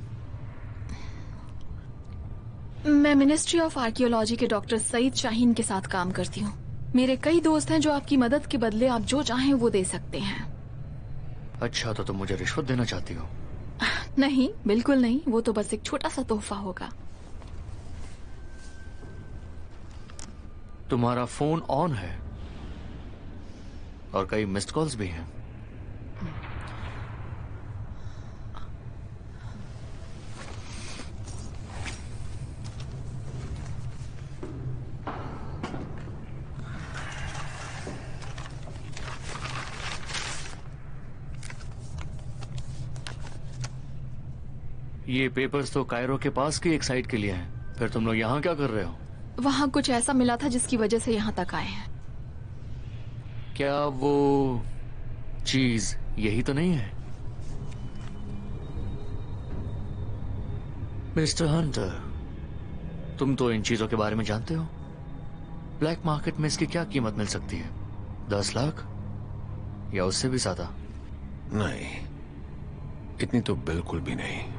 मैं मिनिस्ट्री ऑफ़ आर्कियोलॉजी के डॉक्टर सईद शाहीन के साथ काम करती हूँ। मेरे कई दोस्त हैं जो आपकी मदद के बदले आप जो चाहें वो दे सकते हैं। अच्छा तो तुम मुझे रिश्वत देना चाहती हो? नहीं बिल्कुल नहीं। वो तो बस एक छोटा सा तोहफा होगा। तुम्हारा फ़ोन ऑन है और कई मिस्ड कॉल्स भी हैं। ये पेपर्स तो कायरो के पास की एक साइट के लिए हैं। फिर तुम लोग यहाँ क्या कर रहे हो? वहाँ कुछ ऐसा मिला था जिसकी वजह से यहाँ तक आए हैं। क्या वो चीज़ यही तो नहीं है? मिस्टर हंटर तुम तो इन चीज़ों के बारे में जानते हो। ब्लैक मार्केट में इसकी क्या कीमत मिल सकती है? दस लाख? या उससे भी ज़्यादा? नहीं इतनी तो बिल्कुल भी नहीं।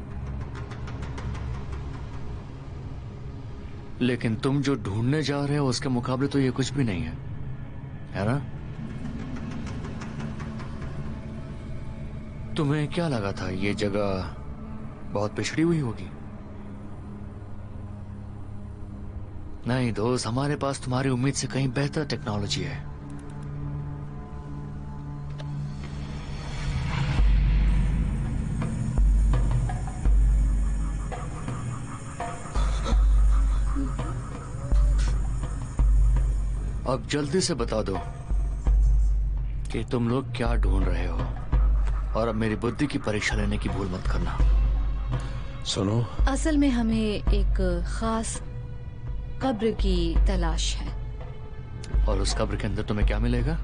लेकिन तुम जो ढूँढने जा रहे हो उसके मुकाबले तो ये कुछ भी नहीं है। है ना? तुम्हें क्या लगा था ये जगह बहुत पिछड़ी हुई होगी? नहीं दोस्त, हमारे पास तुम्हारी उम्मीद से कहीं बेहतर टेक्नोलॉजी है। अब जल्दी से बता दो कि तुम लोग क्या ढूंढ रहे हो? और अब मेरी बुद्धि की परीक्षा लेने की भूल मत करना। सुनो। असल में हमें एक खास कब्र की तलाश है। और उस कब्र के अंदर तुम्हें क्या मिलेगा?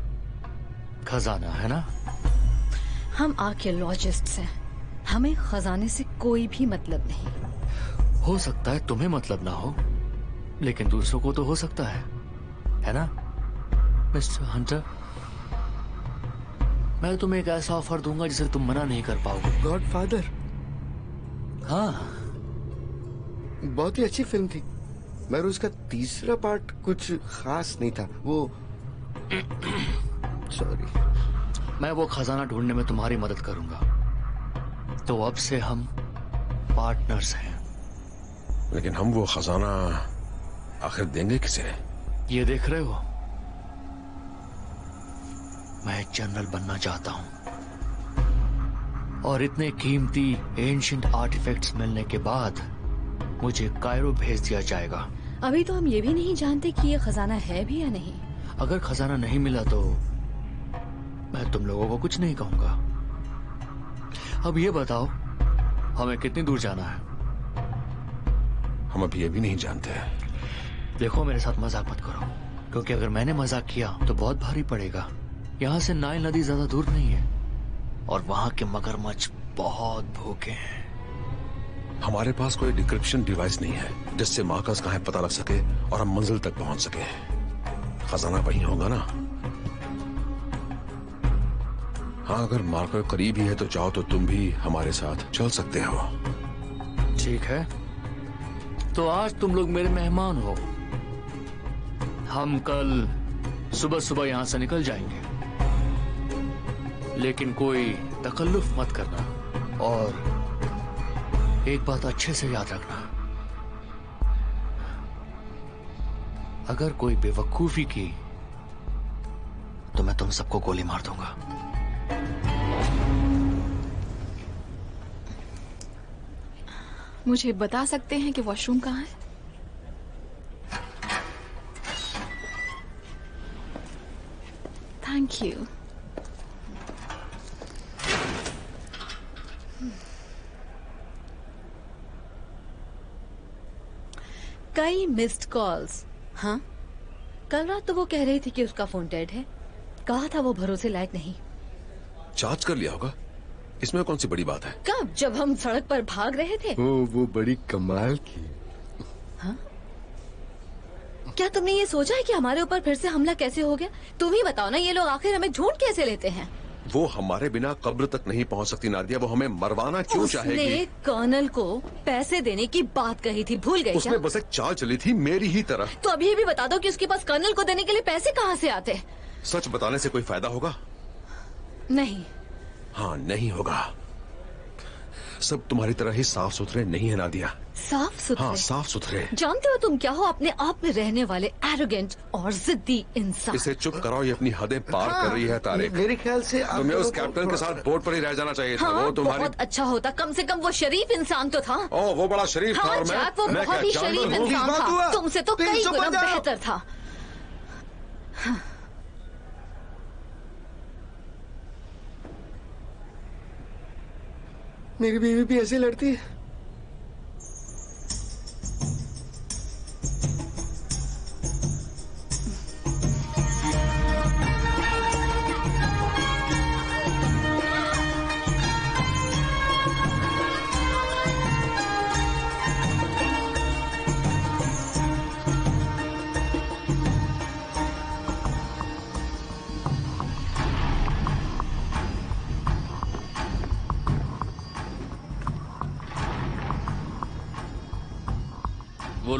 खजाना है ना? हम आर्कियोलॉजिस्ट हैं। हमें खजाने से कोई भी मतलब नहीं। हो सकता है तुम्हें मतलब ना हो लेकिन दूसरों को तो हो सकता है है ना? मिस्टर हंटर मैं तुम्हें एक ऐसा ऑफ़र दूँगा जिसे तुम मना नहीं कर पाओगे। गॉड फादर हाँ। बहुत ही अच्छी फ़िल्म थी मगर उसका तीसरा पार्ट कुछ खास नहीं था। वो सॉरी मैं वो खजाना ढूँढने में तुम्हारी मदद करूँगा। तो अब से हम पार्टनर्स हैं। लेकिन हम वो खजाना आखिर देंगे किसे? ये देख रहे हो? मैं जनरल बनना चाहता हूँ। और इतने कीमती एंशियंट आर्टिफैक्ट्स मिलने के बाद मुझे कायरो भेज दिया जाएगा। अभी तो हम ये भी नहीं जानते कि ये खजाना है भी या नहीं। अगर खजाना नहीं मिला तो मैं तुम लोगों को कुछ नहीं कहूँगा। अब ये बताओ हमें कितनी दूर जाना है? हम अभी ये भी नहीं जानते देखो मेरे साथ मज़ाक मत करो क्योंकि अगर मैंने मज़ाक किया तो बहुत भारी पड़ेगा। यहाँ से नाइल नदी ज़्यादा दूर नहीं है। और वहाँ के मगरमच्छ बहुत भूखे हैं। हमारे पास कोई डिक्रिप्शन डिवाइस नहीं है जिससे मार्कस कहाँ है पता लग सके और हम मंजिल तक पहुँच सके खजाना वही होगा ना? हाँ अगर मार्कर करीब ही है तो चाहो तो तुम भी हमारे साथ चल सकते हो। ठीक है। तो आज तुम लोग मेरे मेहमान हो। हम कल सुबह सुबह यहाँ से निकल जाएँगे। लेकिन कोई तकल्लुफ मत करना। और एक बात अच्छे से याद रखना। अगर कोई बेवकूफ़ी की तो मैं तुम सबको गोली मार दूँगा। मुझे बता सकते हैं कि वॉशरूम कहाँ है? थैंक यू कई मिस्ड कॉल्स हाँ? कल रात तो वो कह रही थी कि उसका फ़ोन डेड है। कहा था वो भरोसे लायक नहीं। चार्ज कर लिया होगा। इसमें कौन सी बड़ी बात है? कब? जब हम सड़क पर भाग रहे थे। ओ, वो बड़ी कमाल की। हाँ? क्या तुमने ये सोचा है कि हमारे ऊपर फिर से हमला कैसे हो गया? तुम ही बताओ ना ये लोग आखिर हमें ढूंढ कैसे लेते हैं? वो हमारे बिना कब्र तक नहीं पहुँच सकती नादिया वो हमें मरवाना क्यों उसने चाहेगी? कर्नल को पैसे देने की बात कही थी भूल गई उसमें बस एक चाल चली थी मेरी ही तरह। तो अभी भी बता दो कि उसके पास कर्नल को देने के लिए पैसे कहाँ से आते? सच बताने से कोई फ़ायदा होगा? नहीं। हाँ नहीं होगा। सब तुम्हारी तरह ही साफ़ सुथरे नहीं है नादिया। साफ़ सुथरे हाँ साफ़ सुथरे जानते हो तुम क्या हो? अपने आप में रहने वाले एरोगेंट और जिद्दी इंसान। इसे चुप कराओ ये अपनी हदें पार हाँ, कर रही है तारिक। मेरे ख्याल से तुम्हें उस कैप्टन के साथ बोट पर ही रह जाना चाहिए था हाँ वो तुम्हारी बहुत अच्छा होता। कम से कम वो शरीफ इंसान तो था। ओ वो बड़ा शरीफ था हाँ और मैं वो मैं बहुत ही शरीफ इंसान था। तुमसे तो कई गुना बेहतर था। मेरी बीवी भी ऐसे लड़ती है।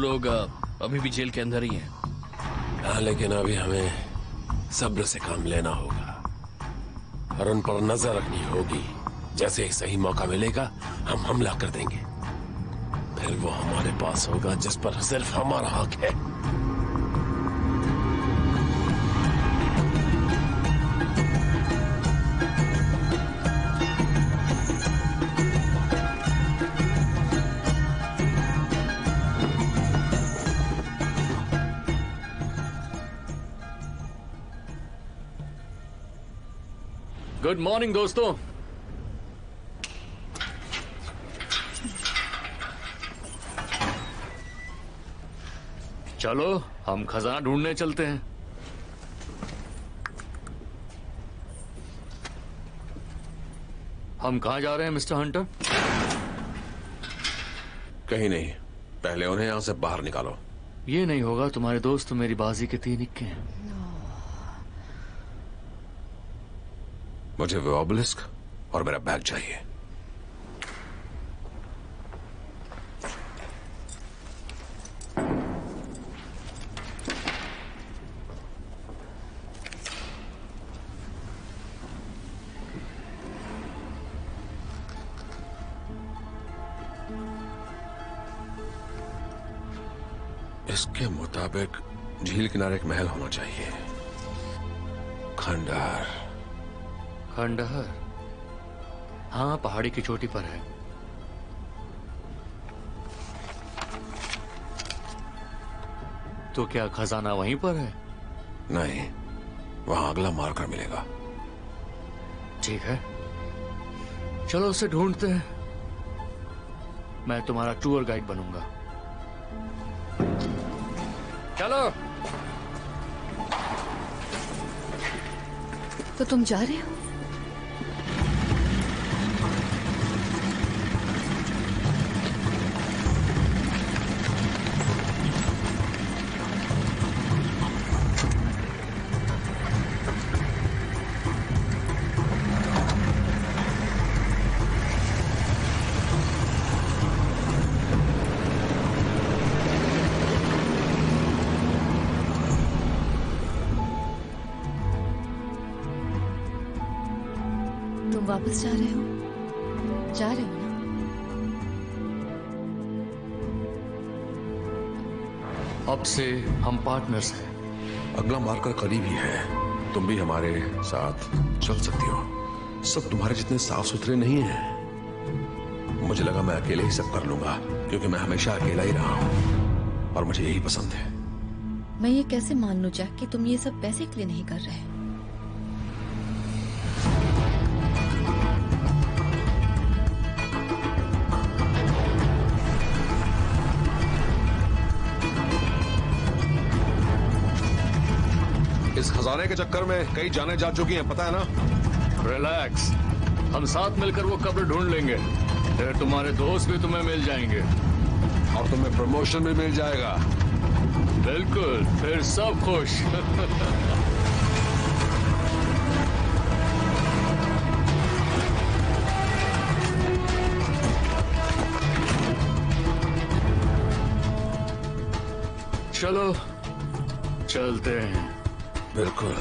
लोग अभी भी जेल के अंदर ही हैं। लेकिन अभी हमें सब्र से काम लेना होगा। और उन पर नज़र रखनी होगी। जैसे ही सही मौका मिलेगा, हम हमला कर देंगे। फिर वो हमारे पास होगा, जिस पर सिर्फ़ हमारा हक है। गुड मॉर्निंग दोस्तों। चलो हम खजाना ढूँढने चलते हैं। हम कहा जा रहे हैं मिस्टर हंटर? कहीं नहीं। पहले उन्हें यहाँ से बाहर निकालो। ये नहीं होगा तुम्हारे दोस्त मेरी बाजी के तीन इक्के हैं। मुझे वो ऑबलिस्क और मेरा बैग चाहिए। इसके मुताबिक झील किनारे एक महल होना चाहिए। खंडहर खंडहर हाँ। पहाड़ी की चोटी पर है। तो क्या खजाना वहीं पर है? नहीं वहाँ अगला मार्कर मिलेगा। ठीक है। चलो उसे ढूंढते हैं। मैं तुम्हारा टूर गाइड बनूँगा। चलो! तो तुम जा रहे हो? वापस जा रहे हो? जा रहे हो ना। अब से हम पार्टनर्स हैं। अगला मार्कर करीब ही है। तुम भी हमारे साथ चल सकती हो। सब तुम्हारे जितने साफ़ सुथरे नहीं हैं मुझे लगा मैं अकेले ही सब कर लूँगा क्योंकि मैं हमेशा अकेला ही रहा हूँ। और मुझे यही पसंद है। मैं ये कैसे मान लू जैक कि तुम ये सब पैसे के लिए नहीं कर रहे खजाने के चक्कर में कई जाने जा चुकी हैं, पता है ना? रिलैक्स हम साथ मिलकर वो कब्र ढूंढ लेंगे। फिर तुम्हारे दोस्त भी तुम्हें मिल जाएँगे। और तुम्हें प्रमोशन भी मिल जाएगा। बिल्कुल, फिर सब खुश। चलो, चलते हैं। बिल्कुल।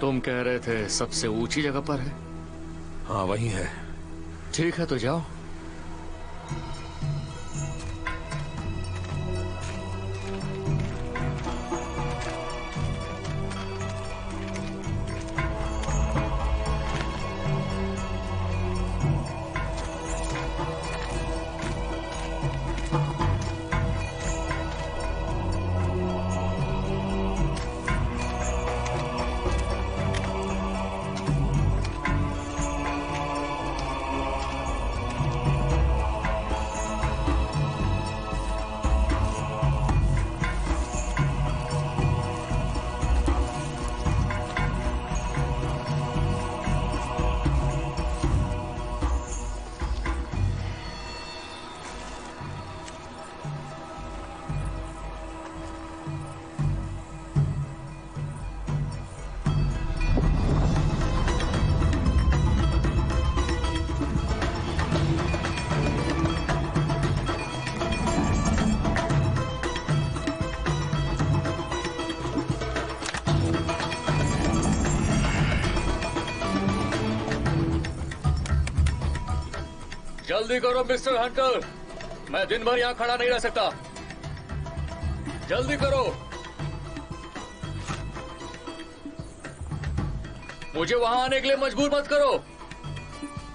तुम कह रहे थे सबसे ऊँची जगह पर है? हाँ वही है। ठीक है तो जाओ। जल्दी करो, मिस्टर हंटर। मैं दिन भर यहाँ खड़ा नहीं रह सकता। जल्दी करो। मुझे वहाँ आने के लिए मजबूर मत करो।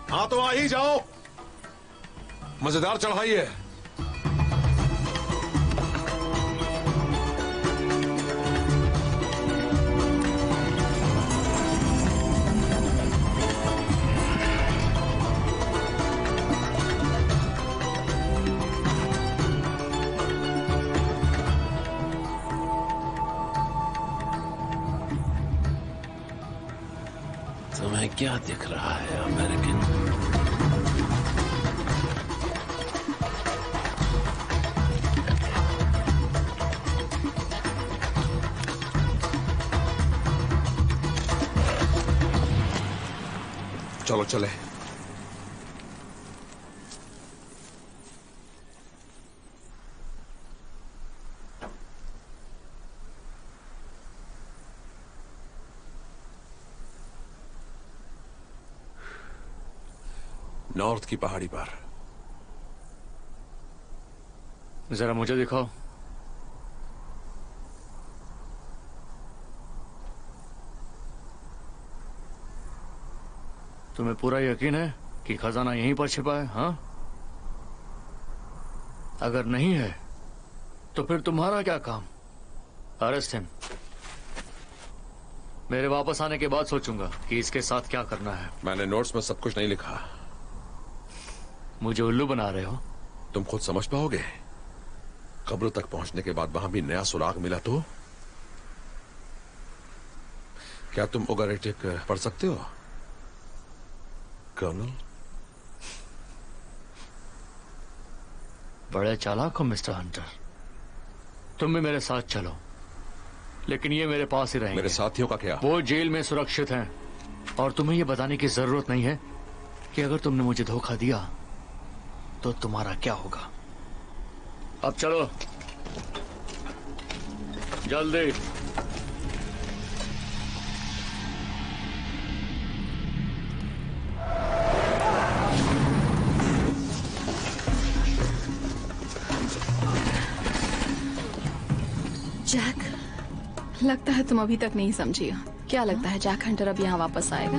हाँ तो आ ही जाओ। मज़ेदार चढ़ाई है। चलो। नॉर्थ की पहाड़ी पर। जरा मुझे दिखाओ। तुम्हें पूरा यकीन है कि खजाना यहीं पर छिपा है हाँ? अगर नहीं है तो फिर तुम्हारा क्या काम? Arrest him. मेरे वापस आने के बाद सोचूँगा कि इसके साथ क्या करना है। मैंने नोट्स में सब कुछ नहीं लिखा। मुझे उल्लू बना रहे हो। तुम खुद समझ पाओगे? कब्र तक पहुँचने के बाद वहाँ भी नया सुराग मिला तो? क्या तुम ओगरेटिक पढ़ सकते हो? कर्नल बड़े चालाक हो मिस्टर हंटर। तुम भी मेरे साथ चलो लेकिन ये मेरे पास ही रहेंगे। मेरे साथियों का क्या? वो जेल में सुरक्षित हैं और तुम्हें ये बताने की ज़रूरत नहीं है कि अगर तुमने मुझे धोखा दिया तो तुम्हारा क्या होगा? अब चलो। जल्दी। लगता है तुम अभी तक नहीं समझी हो। क्या लगता है जैक हंटर अब यहाँ वापस आएगा?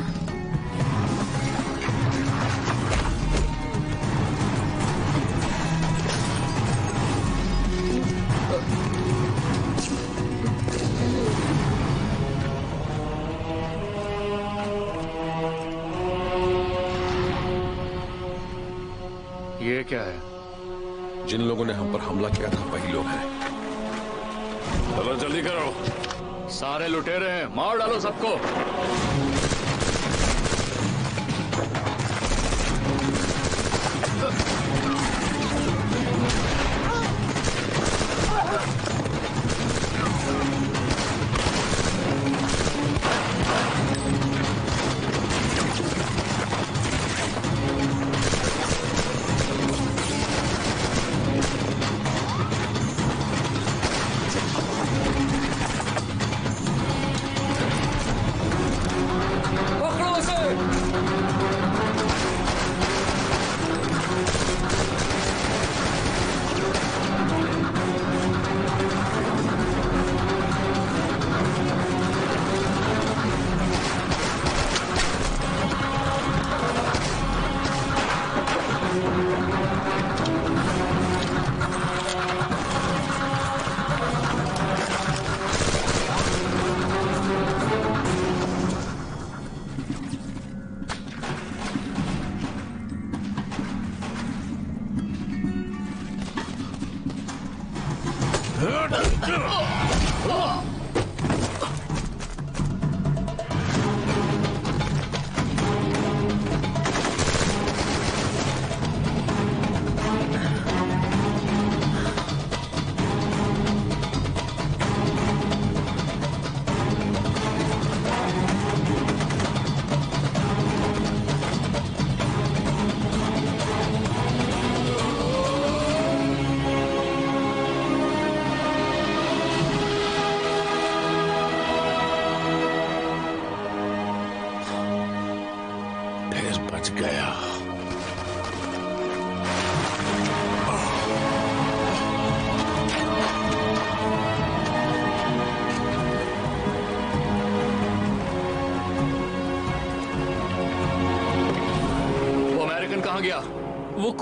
ये क्या है? जिन लोगों ने हम पर हमला किया था वही लोग हैं। सारे लुटेरे हैं। मार डालो सबको।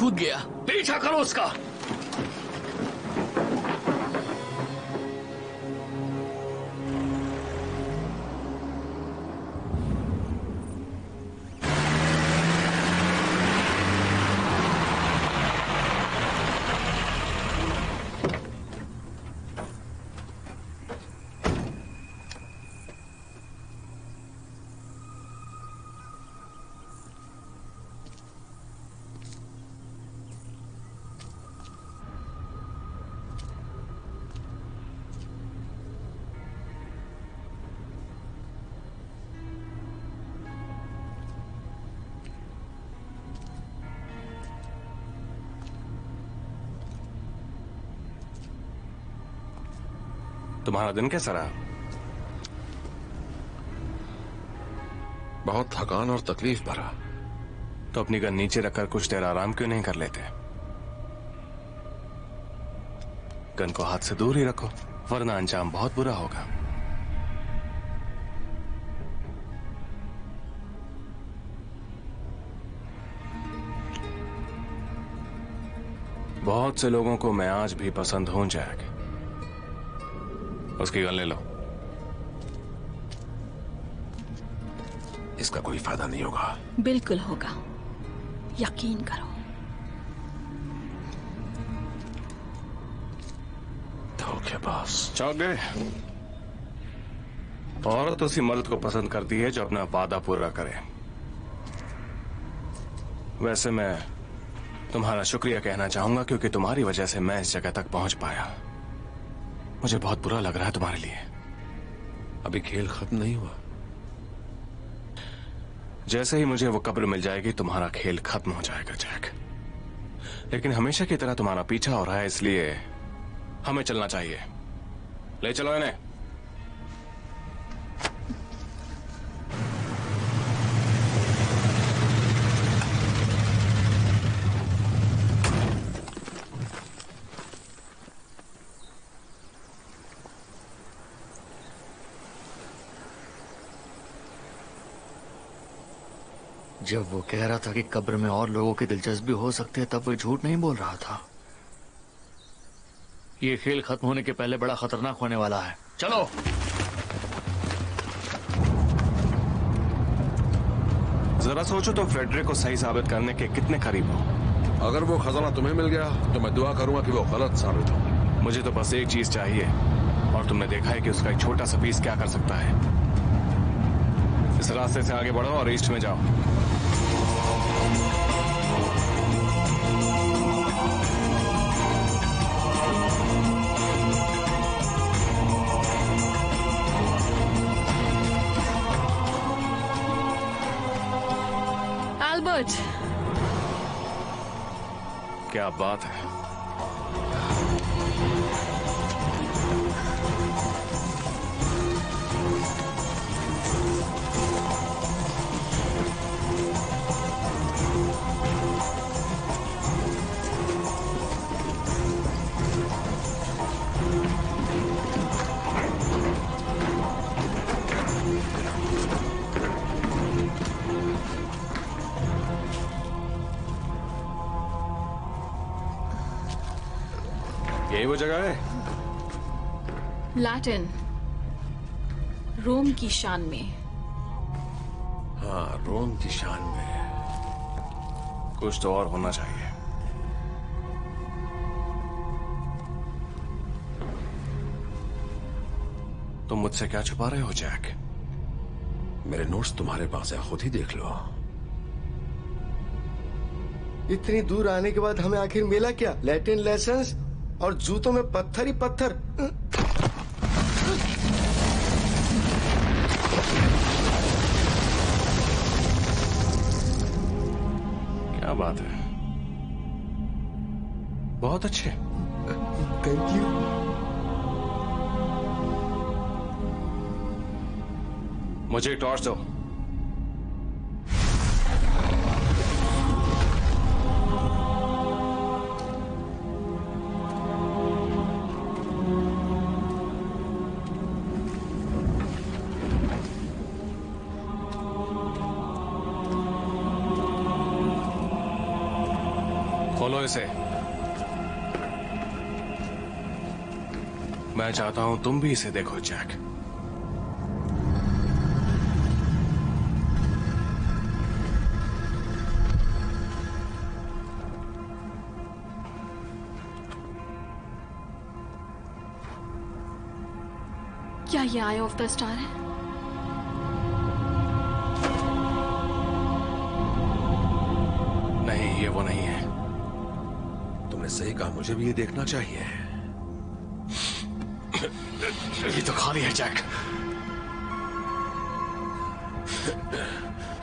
कूद गया। पीछा करो उसका। तुम्हारा दिन कैसा रहा? बहुत थकान और तकलीफ़ भरा। तो अपनी गन नीचे रखकर कुछ देर आराम क्यों नहीं कर लेते? गन को हाथ से दूर ही रखो वरना अंजाम बहुत बुरा होगा। बहुत से लोगों को मैं आज भी पसंद हूँ जैक। उसकी गन ले लो। इसका कोई फ़ायदा नहीं होगा। बिल्कुल होगा। यकीन करो। धोखेबाज। चौक गए औरत उसी मर्द को पसंद करती है जो अपना वादा पूरा करे। वैसे मैं तुम्हारा शुक्रिया कहना चाहूँगा क्योंकि तुम्हारी वजह से मैं इस जगह तक पहुँच पाया। मुझे बहुत बुरा लग रहा है तुम्हारे लिए। अभी खेल खत्म नहीं हुआ। जैसे ही मुझे वो कब्र मिल जाएगी, तुम्हारा खेल खत्म हो जाएगा, जैक। लेकिन हमेशा की तरह तुम्हारा पीछा हो रहा है, इसलिए हमें चलना चाहिए। ले चलो इन्हें। जब वो कह रहा था कि कब्र में और लोगों की दिलचस्पी हो सकती है तब वो झूठ नहीं बोल रहा था। ये खेल खत्म होने के पहले बड़ा खतरनाक होने वाला है। चलो! जरा सोचो तो फ्रेडरिक को सही साबित करने के कितने करीब हो। अगर वो खजाना तुम्हें मिल गया तो मैं दुआ करूँगा कि वो गलत साबित हो। मुझे तो बस एक चीज़ चाहिए और तुमने देखा है कि उसका एक छोटा सा पीस क्या कर सकता है। इस रास्ते से आगे बढ़ो और ईस्ट में जाओ। क्या बात है? लैटिन रोम की शान में. हाँ रोम की शान में. कुछ तो और होना चाहिए. तुम मुझसे क्या छुपा रहे हो, जैक? मेरे नोट्स तुम्हारे पास है, खुद ही देख लो. इतनी दूर आने के बाद हमें आखिर मिला क्या? लैटिन लेसन और जूतों में पत्थर ही पत्थर? बहुत अच्छे थैंक यू मुझे टॉर्च दो। मैं चाहता हूँ तुम भी इसे देखो जैक। क्या ये आई ऑफ़ द स्टार है? नहीं ये वो नहीं है। तुमने सही कहा मुझे भी ये देखना चाहिए। ये तो खाली है जैक।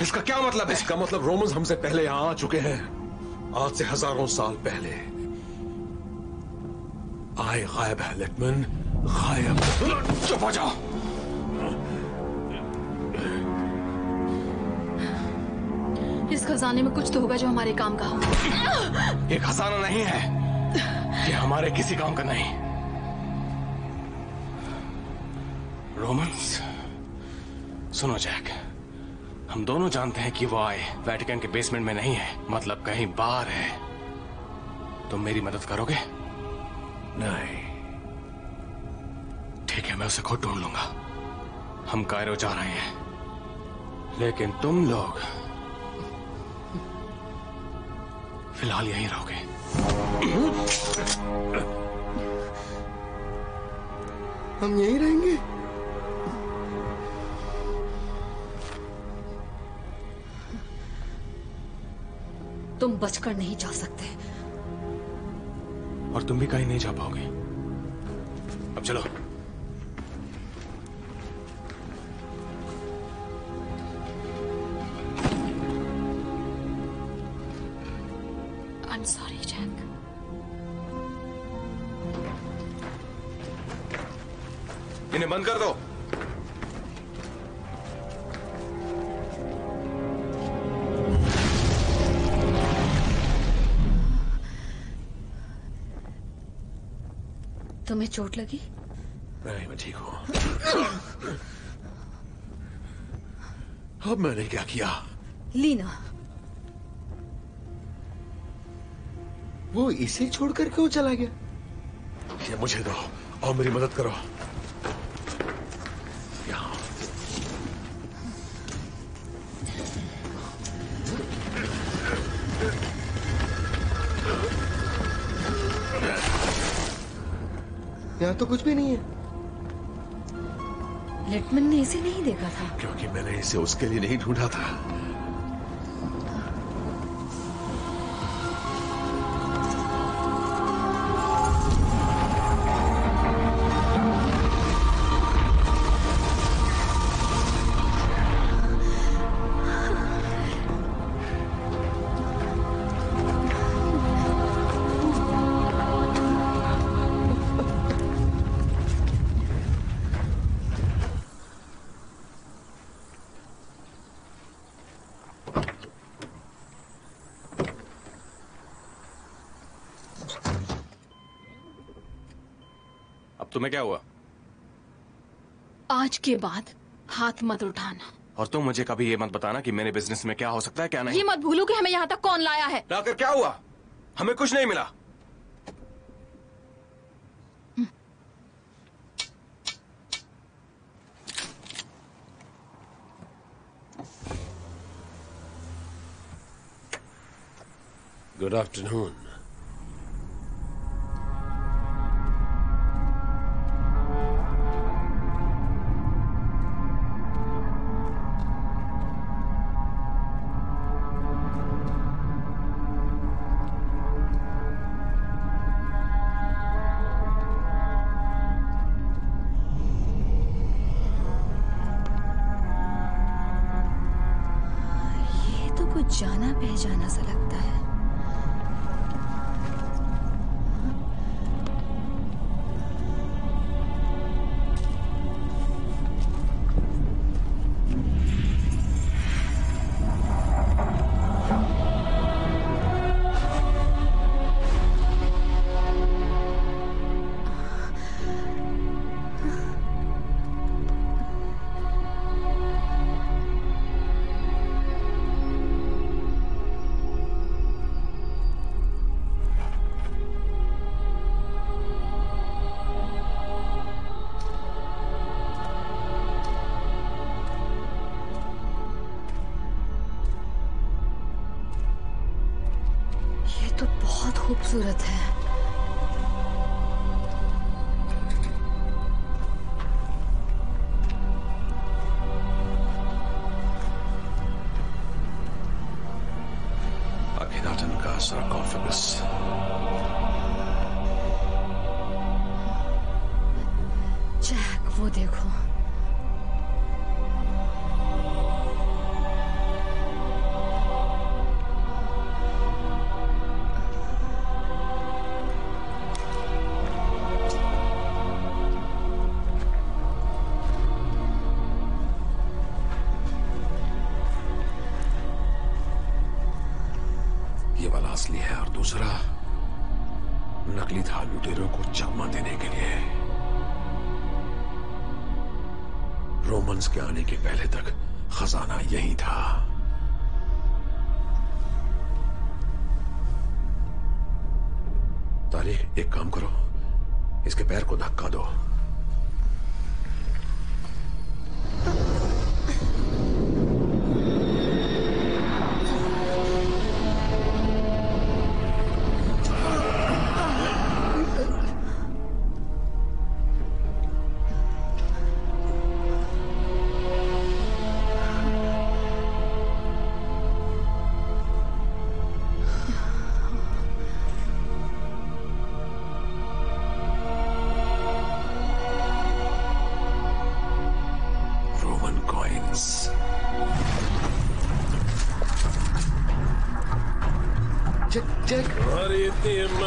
इसका क्या मतलब है? इसका मतलब रोमन्स हमसे पहले यहाँ आ चुके हैं। आज से हज़ारों साल पहले। आए गायब है लेटमन। गायब। चुप हो जाओ। इस खजाने में कुछ तो होगा जो हमारे काम का हो। ये खजाना नहीं है। ये हमारे किसी काम का नहीं। रोमन्स सुनो जैक हम दोनों जानते हैं कि वो आए वेटिकन के बेसमेंट में नहीं है। मतलब कहीं बाहर है। तुम मेरी मदद करोगे? नहीं। ठीक है मैं उसे खुद ढूंढ लूँगा। हम कायरो जा रहे हैं। लेकिन तुम लोग फ़िलहाल यहीं रहोगे। हम यहीं रहेंगे? तुम बचकर नहीं जा सकते। और तुम भी कहीं नहीं जा पाओगे। अब चलो। इन्हें बंद कर दो। तुम्हें चोट लगी? नहीं मैं ठीक हूँ। अब मैंने क्या किया? लीना। वो इसे छोड़कर क्यों चला गया? ये मुझे दो और मेरी मदद करो। तो कुछ भी नहीं है। लेटमन ने इसे नहीं देखा था। क्योंकि मैंने इसे उसके लिए नहीं ढूंढा था। तुम्हें क्या हुआ? आज के बाद हाथ मत उठाना। और तुम मुझे कभी ये मत बताना कि मेरे बिज़नेस में क्या हो सकता है क्या नहीं। ये मत भूलो कि हमें यहाँ तक कौन लाया है। लाकर क्या हुआ? हमें कुछ नहीं मिला। गुड आफ्टरनून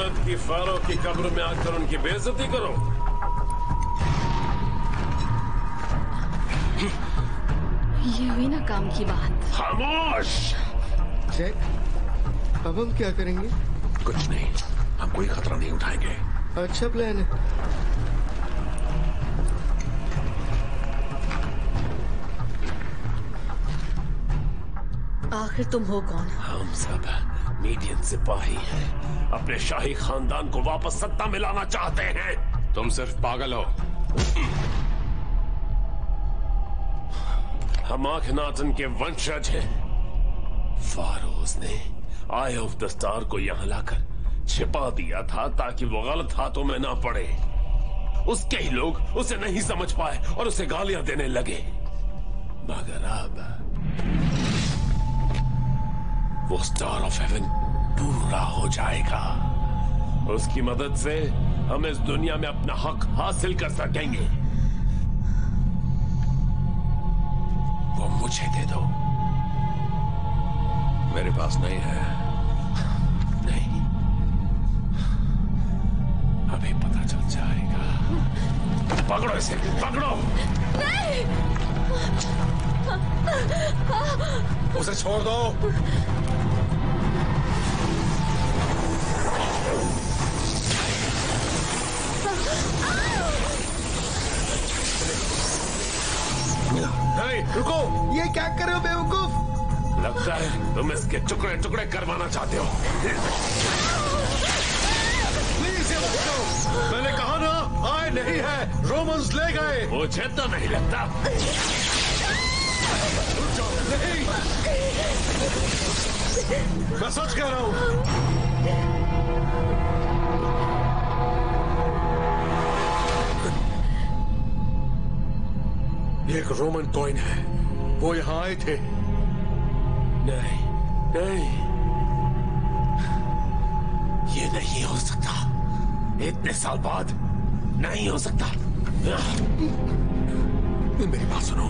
इतनी की फारो की कब्र में आकर उनकी बेइज्जती करो। ये हुई ना काम की बात। खामोश! जैक अब हम क्या करेंगे? कुछ नहीं हम कोई खतरा नहीं उठाएँगे। अच्छा प्लान है। आखिर तुम हो कौन? हम सब मीडियन सिपाही हैं। अपने शाही खानदान को वापस सत्ता में लाना चाहते हैं। तुम सिर्फ़ पागल हो। हम आखनातन के वंशज हैं। फारोज ने आई ऑफ़ द स्टार को यहाँ लाकर छिपा दिया था ताकि वो गलत हाथों में ना पड़े। उसके ही लोग उसे नहीं समझ पाए और उसे गालियाँ देने लगे। मगर अब वो स्टार ऑफ़ हेवन पूरा हो जाएगा। उसकी मदद से हम इस दुनिया में अपना हक हासिल कर सकेंगे। वो मुझे दे दो। मेरे पास नहीं है। नहीं। अभी पता चल जाएगा। पकड़ो इसे पकड़ो। नहीं। उसे छोड़ दो। रुको। ये क्या कर रहे हो बेवकूफ़? लगता है तुम इसके टुकड़े टुकड़े करवाना चाहते हो। प्लीज़ मैंने कहा ना आए नहीं है रोमन्स ले गए। मुझे तो नहीं लगता। नहीं। मैं सच कह रहा हूँ। ये एक रोमन कॉइन है। वो यहाँ आए थे। नहीं नहीं। ये नहीं हो सकता। इतने साल बाद नहीं हो सकता। मेरी बात सुनो।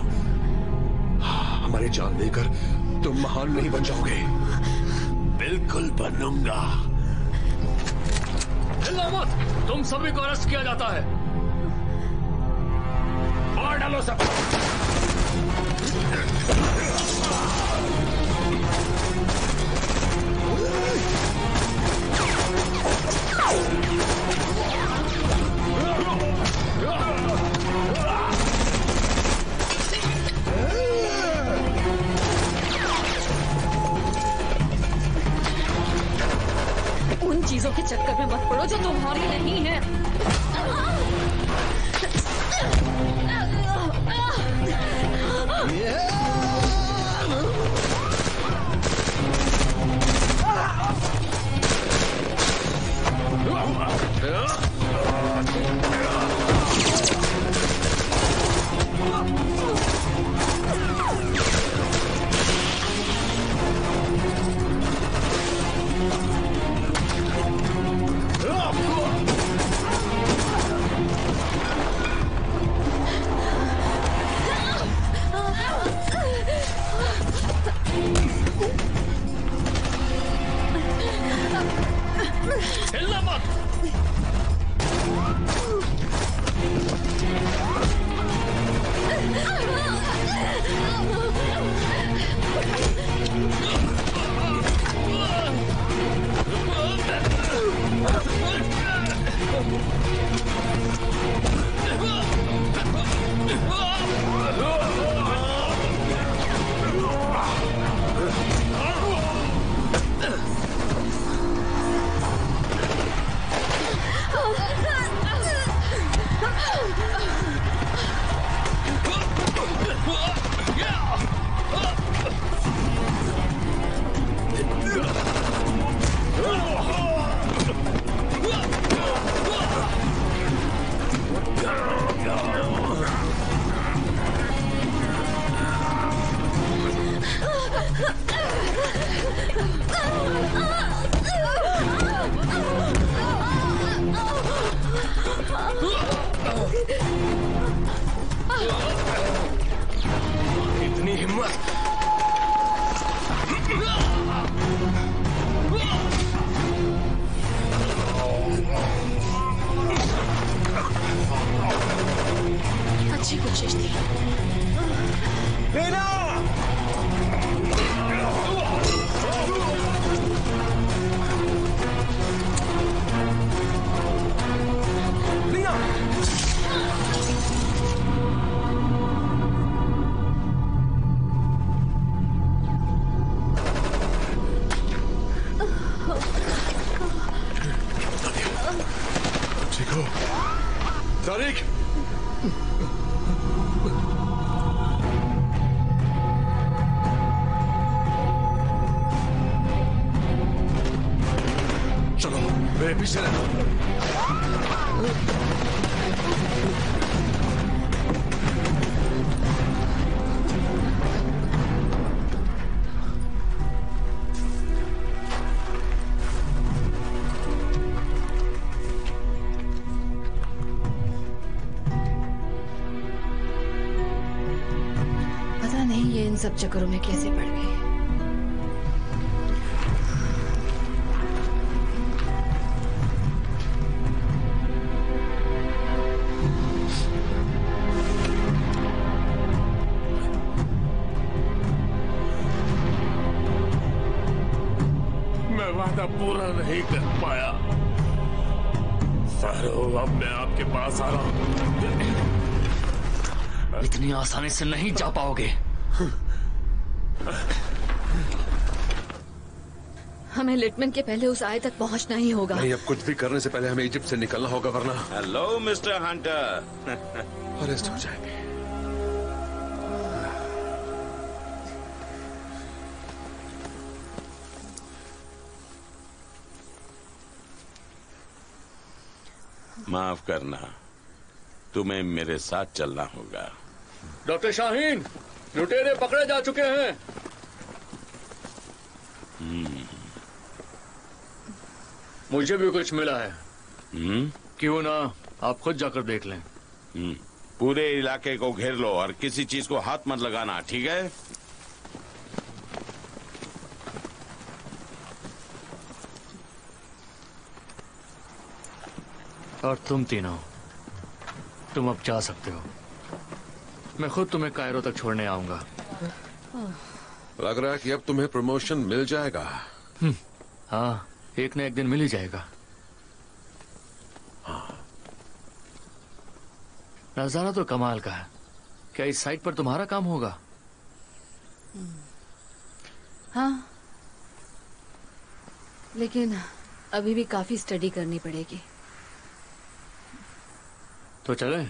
हमारी जान लेकर तुम महान नहीं बन जाओगे। बिल्कुल बनूँगा। तुम सभी को अरेस्ट किया जाता है। डालो सब उन चीज़ों के चक्कर में मत पड़ो जो तुम्हारी नहीं है। Come on. Selam at. रहे आसानी से नहीं जा पाओगे। हमें लिटमन के पहले उस आय तक पहुँचना ही होगा। नहीं अब कुछ भी करने से पहले हमें इजिप्ट से निकलना होगा वरना हेलो मिस्टर हंटर अरेस्ट हो जाएँगे। माफ़ करना तुम्हें मेरे साथ चलना होगा। डॉक्टर शाहीन लुटेरे पकड़े जा चुके हैं। मुझे भी कुछ मिला है। हम्म। क्यों ना आप खुद जाकर देख लें। हम्म। पूरे इलाके को घेर लो और किसी चीज़ को हाथ मत लगाना ठीक है? और तुम तीनों तुम अब जा सकते हो। मैं खुद तुम्हें कायरो तक छोड़ने आऊँगा। लग रहा है कि अब तुम्हें प्रमोशन मिल जाएगा। हाँ एक न एक दिन मिल ही जाएगा। नज़ारा तो कमाल का है। क्या इस साइट पर तुम्हारा काम होगा? हाँ। लेकिन अभी भी काफ़ी स्टडी करनी पड़ेगी। तो चले।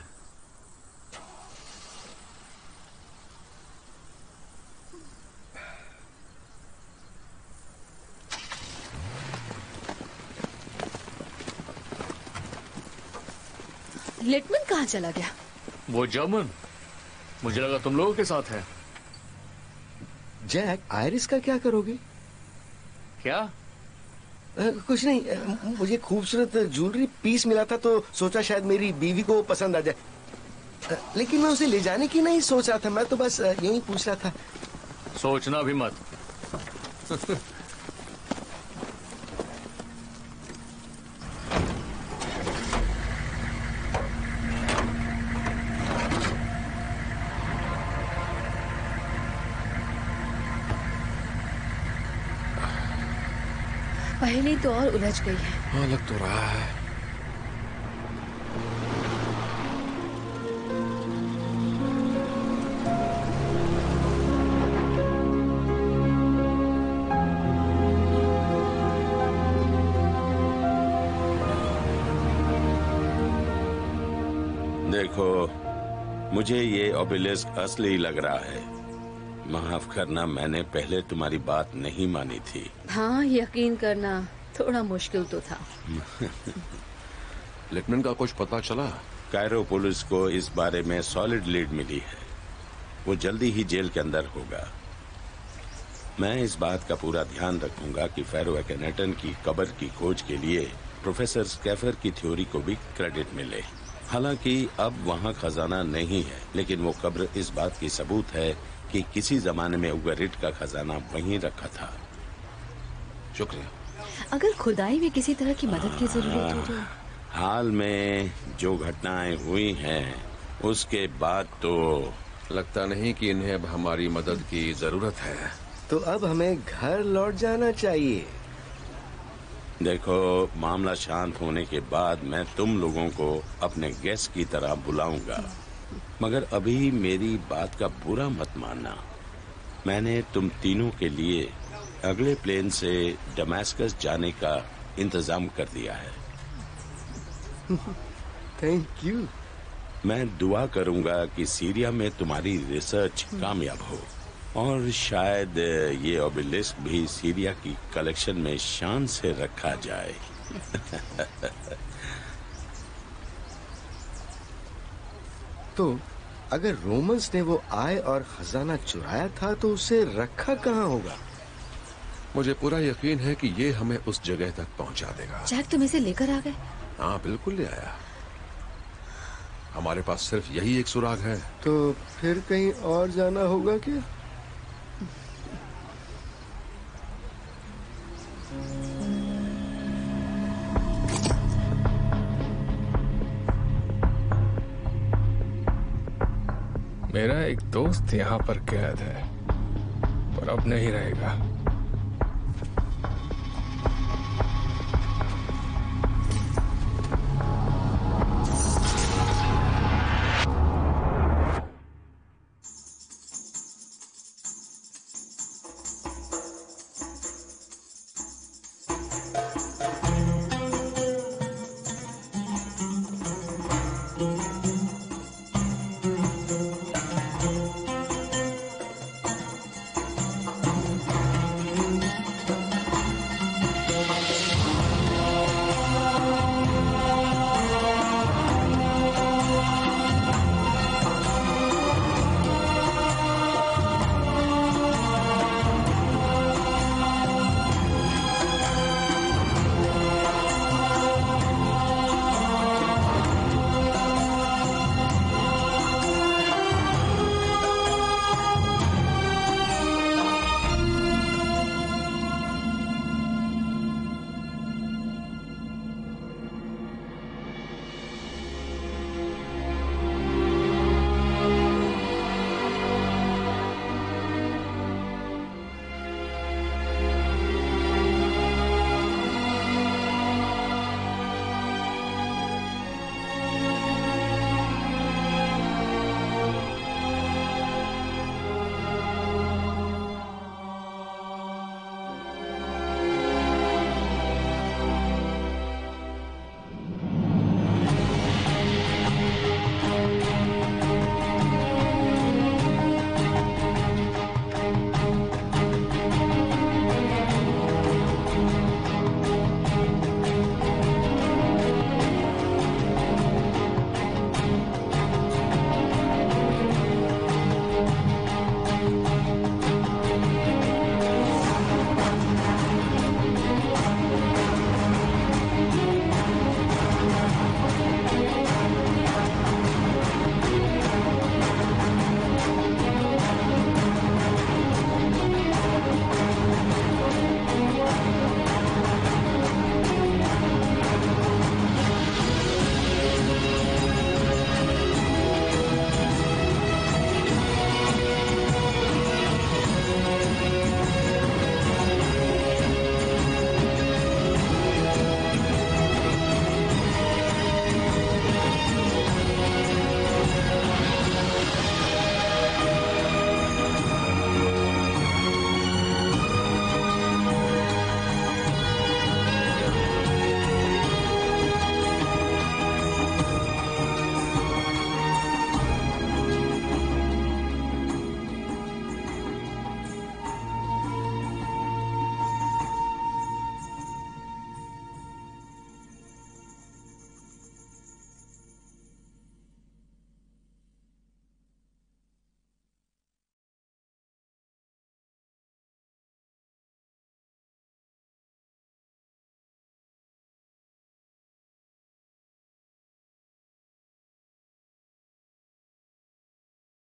लिटमन कहाँ चला गया? वो जर्मन। मुझे लगा तुम लोगों के साथ है। जैक आयरिस का क्या करोगे? क्या? अ, कुछ नहीं अ, मुझे खूबसूरत ज्वेलरी पीस मिला था तो सोचा शायद मेरी बीवी को पसंद आ जाए। लेकिन मैं उसे ले जाने की नहीं सोच रहा था मैं तो बस यही पूछ रहा था। सोचना भी मत। पहली तो और उलझ गई है। हाँ लग तो रहा है। देखो मुझे ये ओबिलिस्क असली लग रहा है। माफ़ करना मैंने पहले तुम्हारी बात नहीं मानी थी। हाँ यकीन करना थोड़ा मुश्किल तो था। लिटमन का कुछ पता चला? कायरो पुलिस को इस बारे में सॉलिड लीड मिली है। वो जल्दी ही जेल के अंदर होगा। मैं इस बात का पूरा ध्यान रखूँगा कि फेरो एक्नेटन की कबर की खोज के लिए प्रोफेसर स्कैफर की थ्योरी को भी क्रेडिट मिले। हालाँकि अब वहाँ खजाना नहीं है लेकिन वो कब्र इस बात की सबूत है कि किसी जमाने में उगरिट का खजाना वहीं रखा था। शुक्रिया। अगर खुदाई में किसी तरह की मदद की ज़रूरत हो तो? हाल में जो घटनाएँ हुई हैं उसके बाद तो लगता नहीं कि इन्हें अब हमारी मदद की ज़रूरत है। तो अब हमें घर लौट जाना चाहिए। देखो मामला शांत होने के बाद मैं तुम लोगों को अपने गेस्ट की तरह बुलाऊँगा। मगर अभी मेरी बात का बुरा मत मानना। मैंने तुम तीनों के लिए अगले प्लेन से डमास्कस जाने का इंतज़ाम कर दिया है। थैंक यू मैं दुआ करूँगा कि सीरिया में तुम्हारी रिसर्च कामयाब हो। और शायद ये ओबिलिस्क भी सीरिया की कलेक्शन में शान से रखा जाए। तो अगर रोमन्स ने वो आय और खजाना चुराया था तो उसे रखा कहाँ होगा? मुझे पूरा यकीन है कि ये हमें उस जगह तक पहुँचा देगा। जैक तुम इसे लेकर आ गए? हाँ बिल्कुल ले आया। हमारे पास सिर्फ़ यही एक सुराग है। तो फिर कहीं और जाना होगा क्या? मेरा एक दोस्त यहाँ पर कैद है पर अब नहीं रहेगा।